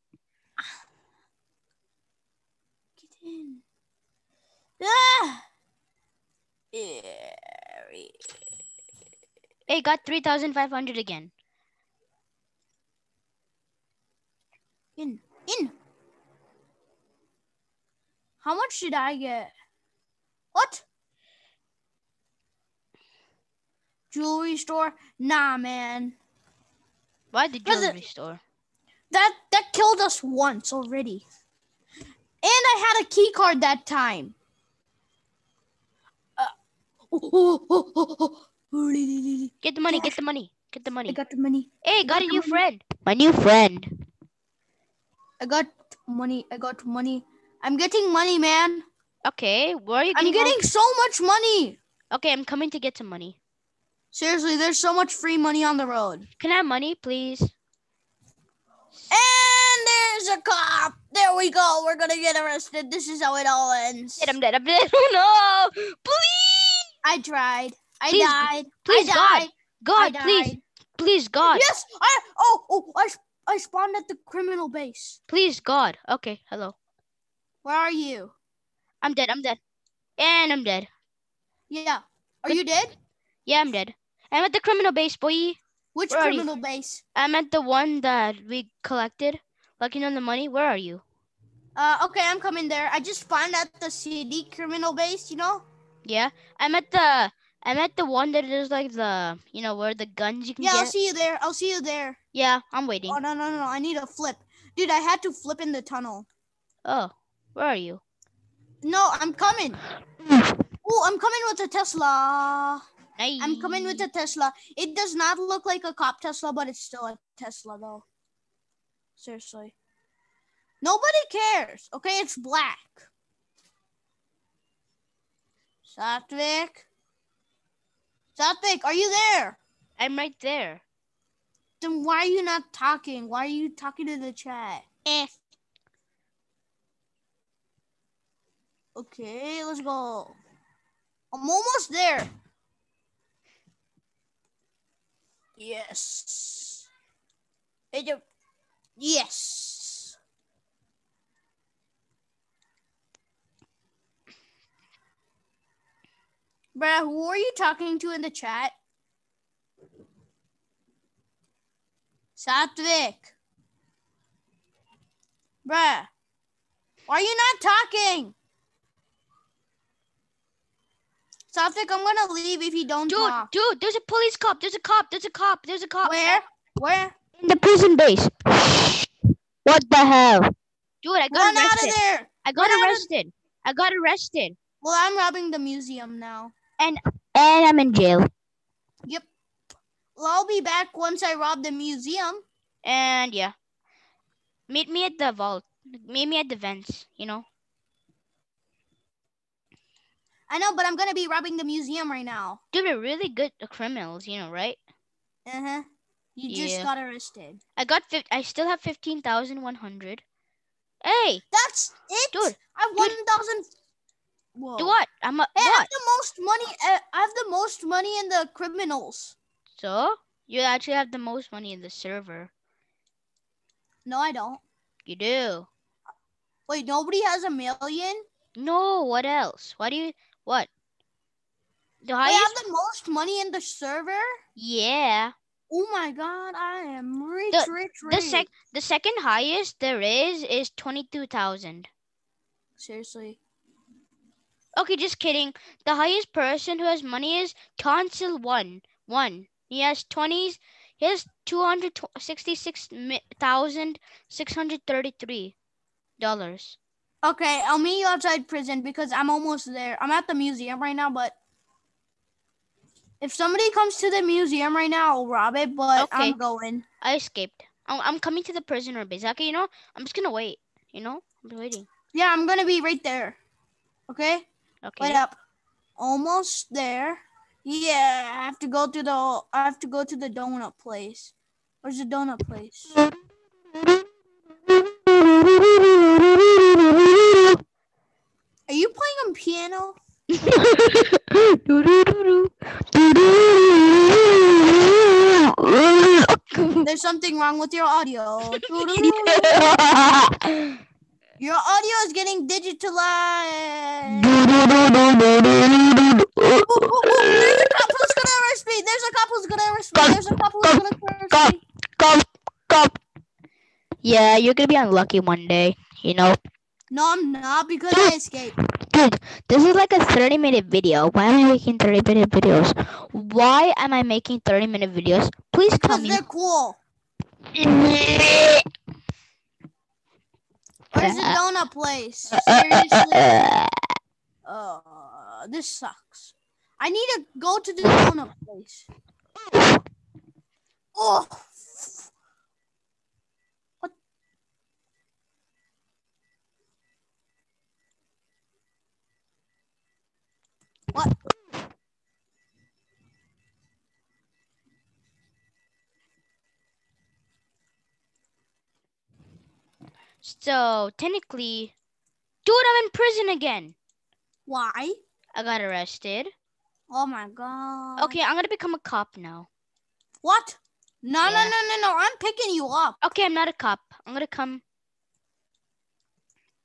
Speaker 2: Ah!
Speaker 1: Hey, got 3,500 again.
Speaker 2: In, in. How much did I get? What? Jewelry store? Nah, man.
Speaker 1: Why the jewelry store?
Speaker 2: That that killed us once already. And I had a key card that time. Uh,
Speaker 1: Get the money, get the money, get the money.
Speaker 2: I got the money.
Speaker 1: Hey, got a new
Speaker 2: money.
Speaker 1: friend. My new friend.
Speaker 2: I got money. I got money. I'm getting money, man.
Speaker 1: Okay, where are you
Speaker 2: I'm
Speaker 1: getting? all-
Speaker 2: getting so much money.
Speaker 1: Okay, I'm coming to get some money.
Speaker 2: Seriously, there's so much free money on the road.
Speaker 1: Can I have money, please?
Speaker 2: And there's a cop. There we go. We're gonna get arrested. This is how it all ends.
Speaker 1: Dead, I'm dead, I'm dead. Oh no! Please!
Speaker 2: I tried. I
Speaker 1: Please,
Speaker 2: died.
Speaker 1: please,
Speaker 2: I
Speaker 1: God.
Speaker 2: died.
Speaker 1: God,
Speaker 2: I
Speaker 1: please,
Speaker 2: died.
Speaker 1: please, God,
Speaker 2: Yes. I. Oh. Oh. I. I spawned at the criminal base.
Speaker 1: please, God. Okay, hello.
Speaker 2: Where are you?
Speaker 1: I'm dead, I'm dead. And I'm dead.
Speaker 2: Yeah. Are
Speaker 1: Good-
Speaker 2: you dead?
Speaker 1: Yeah, I'm dead. I'm at the criminal base, boy.
Speaker 2: Which
Speaker 1: Where
Speaker 2: criminal base?
Speaker 1: I'm at the one that we collected. Like, on the money. Where are you?
Speaker 2: Uh. Okay. I'm coming there. I just spawned at the city criminal base. You know.
Speaker 1: Yeah, I'm at the. I'm at the one that is like the, you know, where the guns you can
Speaker 2: Yeah. I'll see you there. I'll see you there.
Speaker 1: Yeah, I'm waiting.
Speaker 2: Oh no no no! no. I need a flip, dude. I had to flip in the tunnel.
Speaker 1: Oh, where are you?
Speaker 2: No, I'm coming. Oh, I'm coming with a Tesla.
Speaker 1: Nice.
Speaker 2: I'm coming with a Tesla. It does not look like a cop Tesla, but it's still a Tesla though. Seriously. Nobody cares. Okay, it's black. Satvik. Satvik, are you there?
Speaker 1: I'm right there.
Speaker 2: Then why are you not talking? Why are you talking to the chat?
Speaker 1: Eh.
Speaker 2: Okay, let's go. I'm almost there. Yes. Yes. Bruh, who are you talking to in the chat? Satvik. Bruh. Why are you not talking? Satvik, I'm gonna leave if you don't
Speaker 1: Dude,
Speaker 2: talk.
Speaker 1: dude, there's a police cop. There's a cop. There's a cop. There's a cop.
Speaker 2: Where? Where?
Speaker 1: In the prison base. What the hell? Dude, I got
Speaker 2: Run out of
Speaker 1: arrested.
Speaker 2: there!
Speaker 1: I got
Speaker 2: Run out of-
Speaker 1: arrested. I got arrested.
Speaker 2: Well, I'm robbing the museum now.
Speaker 1: And and I'm in jail. Yep.
Speaker 2: Well, I'll be back once I rob the museum.
Speaker 1: And yeah. Meet me at the vault. Meet me at the vents, you know?
Speaker 2: I know, but I'm gonna be robbing the museum right now.
Speaker 1: Dude, we're really good criminals, you know, right?
Speaker 2: Uh huh. You just
Speaker 1: Yeah.
Speaker 2: got arrested.
Speaker 1: I got I still have 15,100. Hey,
Speaker 2: That's it.
Speaker 1: Dude,
Speaker 2: I have one thousand. Whoa.
Speaker 1: do what? I'm a
Speaker 2: Hey, I have the most money. Uh, I have the most money in the criminals.
Speaker 1: So, you actually have the most money in the server.
Speaker 2: No, I don't.
Speaker 1: You do.
Speaker 2: Wait, nobody has a million.
Speaker 1: No, what else? What do you what? The
Speaker 2: I have the most money in the server.
Speaker 1: Yeah.
Speaker 2: Oh my god, I am rich,
Speaker 1: The-
Speaker 2: rich,
Speaker 1: The
Speaker 2: rich.
Speaker 1: sec the second highest there is is 22,000.
Speaker 2: Seriously.
Speaker 1: Okay, just kidding. The highest person who has money is Tonsil one. One. He has twenties. He has two hundred sixty-six thousand six hundred thirty-three dollars.
Speaker 2: Okay, I'll meet you outside prison because I'm almost there. I'm at the museum right now, but if somebody comes to the museum right now, I'll rob it. But
Speaker 1: Okay.
Speaker 2: I'm going.
Speaker 1: I escaped. I'm, coming to the prisoner base. Okay, you know, I'm just gonna wait. You know, I'm waiting.
Speaker 2: Yeah, I'm gonna be right there. Okay,
Speaker 1: Okay.
Speaker 2: wait up. Almost there. Yeah, I have to go to the. I have to go to the donut place. Where's the donut place? Are you playing on piano? There's something wrong with your audio. Your audio is getting digitalized. Ooh, ooh, ooh, there's a cop who's gonna arrest me. There's a couple who's gonna arrest me. There's a couple who's gonna arrest
Speaker 1: Go.
Speaker 2: me.
Speaker 1: Go, go. Yeah, you're gonna be unlucky one day. You know,
Speaker 2: No, I'm not because I escaped.
Speaker 1: dude. This is like a 30 minute video. Why am I making 30 minute videos? Why am I making 30 minute videos? Please tell me.
Speaker 2: Because they're cool. Where's the uh, uh, donut place? Uh, Seriously? Uh, this sucks. I need to go to the donut place. Oh. What? What?
Speaker 1: So technically, dude, I'm in prison again.
Speaker 2: Why?
Speaker 1: I got arrested.
Speaker 2: Oh my god.
Speaker 1: Okay, I'm gonna become a cop now.
Speaker 2: What? No, no,
Speaker 1: Yeah.
Speaker 2: no, no, no. I'm picking you up.
Speaker 1: Okay, I'm not a cop. I'm gonna come.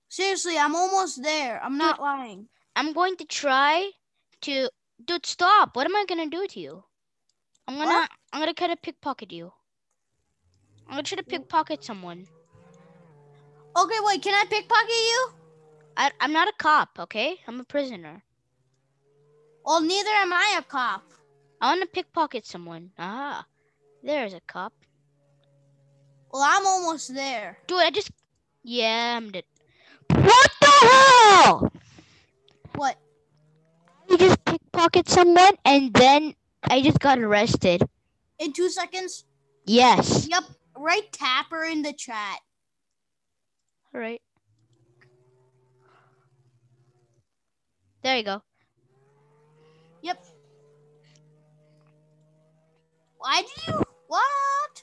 Speaker 2: Seriously, I'm almost there. I'm not lying.
Speaker 1: I'm going to try to. Dude, stop! What am I gonna do to you? I'm gonna.
Speaker 2: What?
Speaker 1: I'm gonna try to pickpocket you. I'm gonna try to pickpocket someone.
Speaker 2: Okay, wait. Can I pickpocket you?
Speaker 1: I, I'm not a cop. Okay, I'm a prisoner.
Speaker 2: Well, neither am I a cop.
Speaker 1: I want to pickpocket someone. Ah, there's a cop.
Speaker 2: Well, I'm almost there.
Speaker 1: Dude, I just. Yeah, I'm dead. What the hell?
Speaker 2: What?
Speaker 1: I just pickpocket someone and then I just got arrested.
Speaker 2: In two seconds?
Speaker 1: Yes.
Speaker 2: Yep. Write Tapper in the chat.
Speaker 1: All right. There you go.
Speaker 2: Yep. Why did you? What?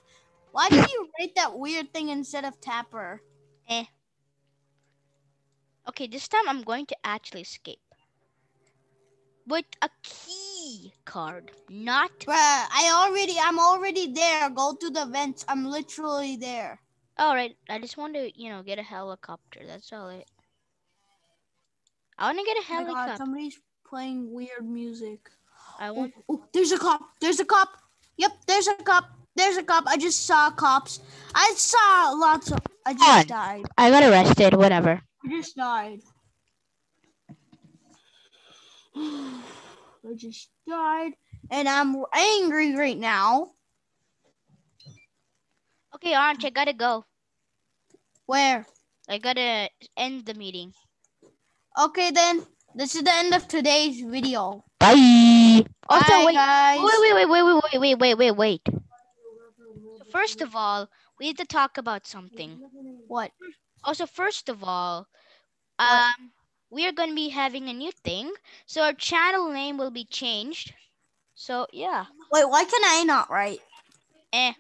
Speaker 2: Why did you write that weird thing instead of Tapper? Eh.
Speaker 1: Okay, this time I'm going to actually escape. With a key card, not.
Speaker 2: Bruh, I already, I'm already there. Go to the vents. I'm literally there.
Speaker 1: All right, I just want to, you know, get a helicopter. That's all it. I want to get a
Speaker 2: Oh my God,
Speaker 1: helicopter.
Speaker 2: somebody's playing weird music.
Speaker 1: I
Speaker 2: Oh,
Speaker 1: want.
Speaker 2: oh, there's a cop. There's a cop. Yep, there's a cop. There's a cop. I just saw cops. I saw lots of. I
Speaker 1: On.
Speaker 2: just died.
Speaker 1: I got arrested. Whatever.
Speaker 2: I just died. I just died. And I'm angry right now.
Speaker 1: Okay, Orange, I gotta go.
Speaker 2: Where?
Speaker 1: I gotta end the meeting.
Speaker 2: Okay, then. This is the end of today's video.
Speaker 1: Bye. Also,
Speaker 2: Bye,
Speaker 1: wait,
Speaker 2: guys.
Speaker 1: wait, wait, wait, wait, wait, wait, wait, wait, wait. So first of all, we need to talk about something.
Speaker 2: What?
Speaker 1: Also, first of all, um, we are going to be having a new thing. So our channel name will be changed. So yeah,
Speaker 2: Wait, why can I not write?
Speaker 1: eh.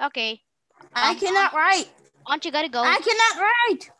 Speaker 1: Okay,
Speaker 2: I
Speaker 1: Um,
Speaker 2: cannot write.
Speaker 1: Aunt, you gotta go.
Speaker 2: I cannot write.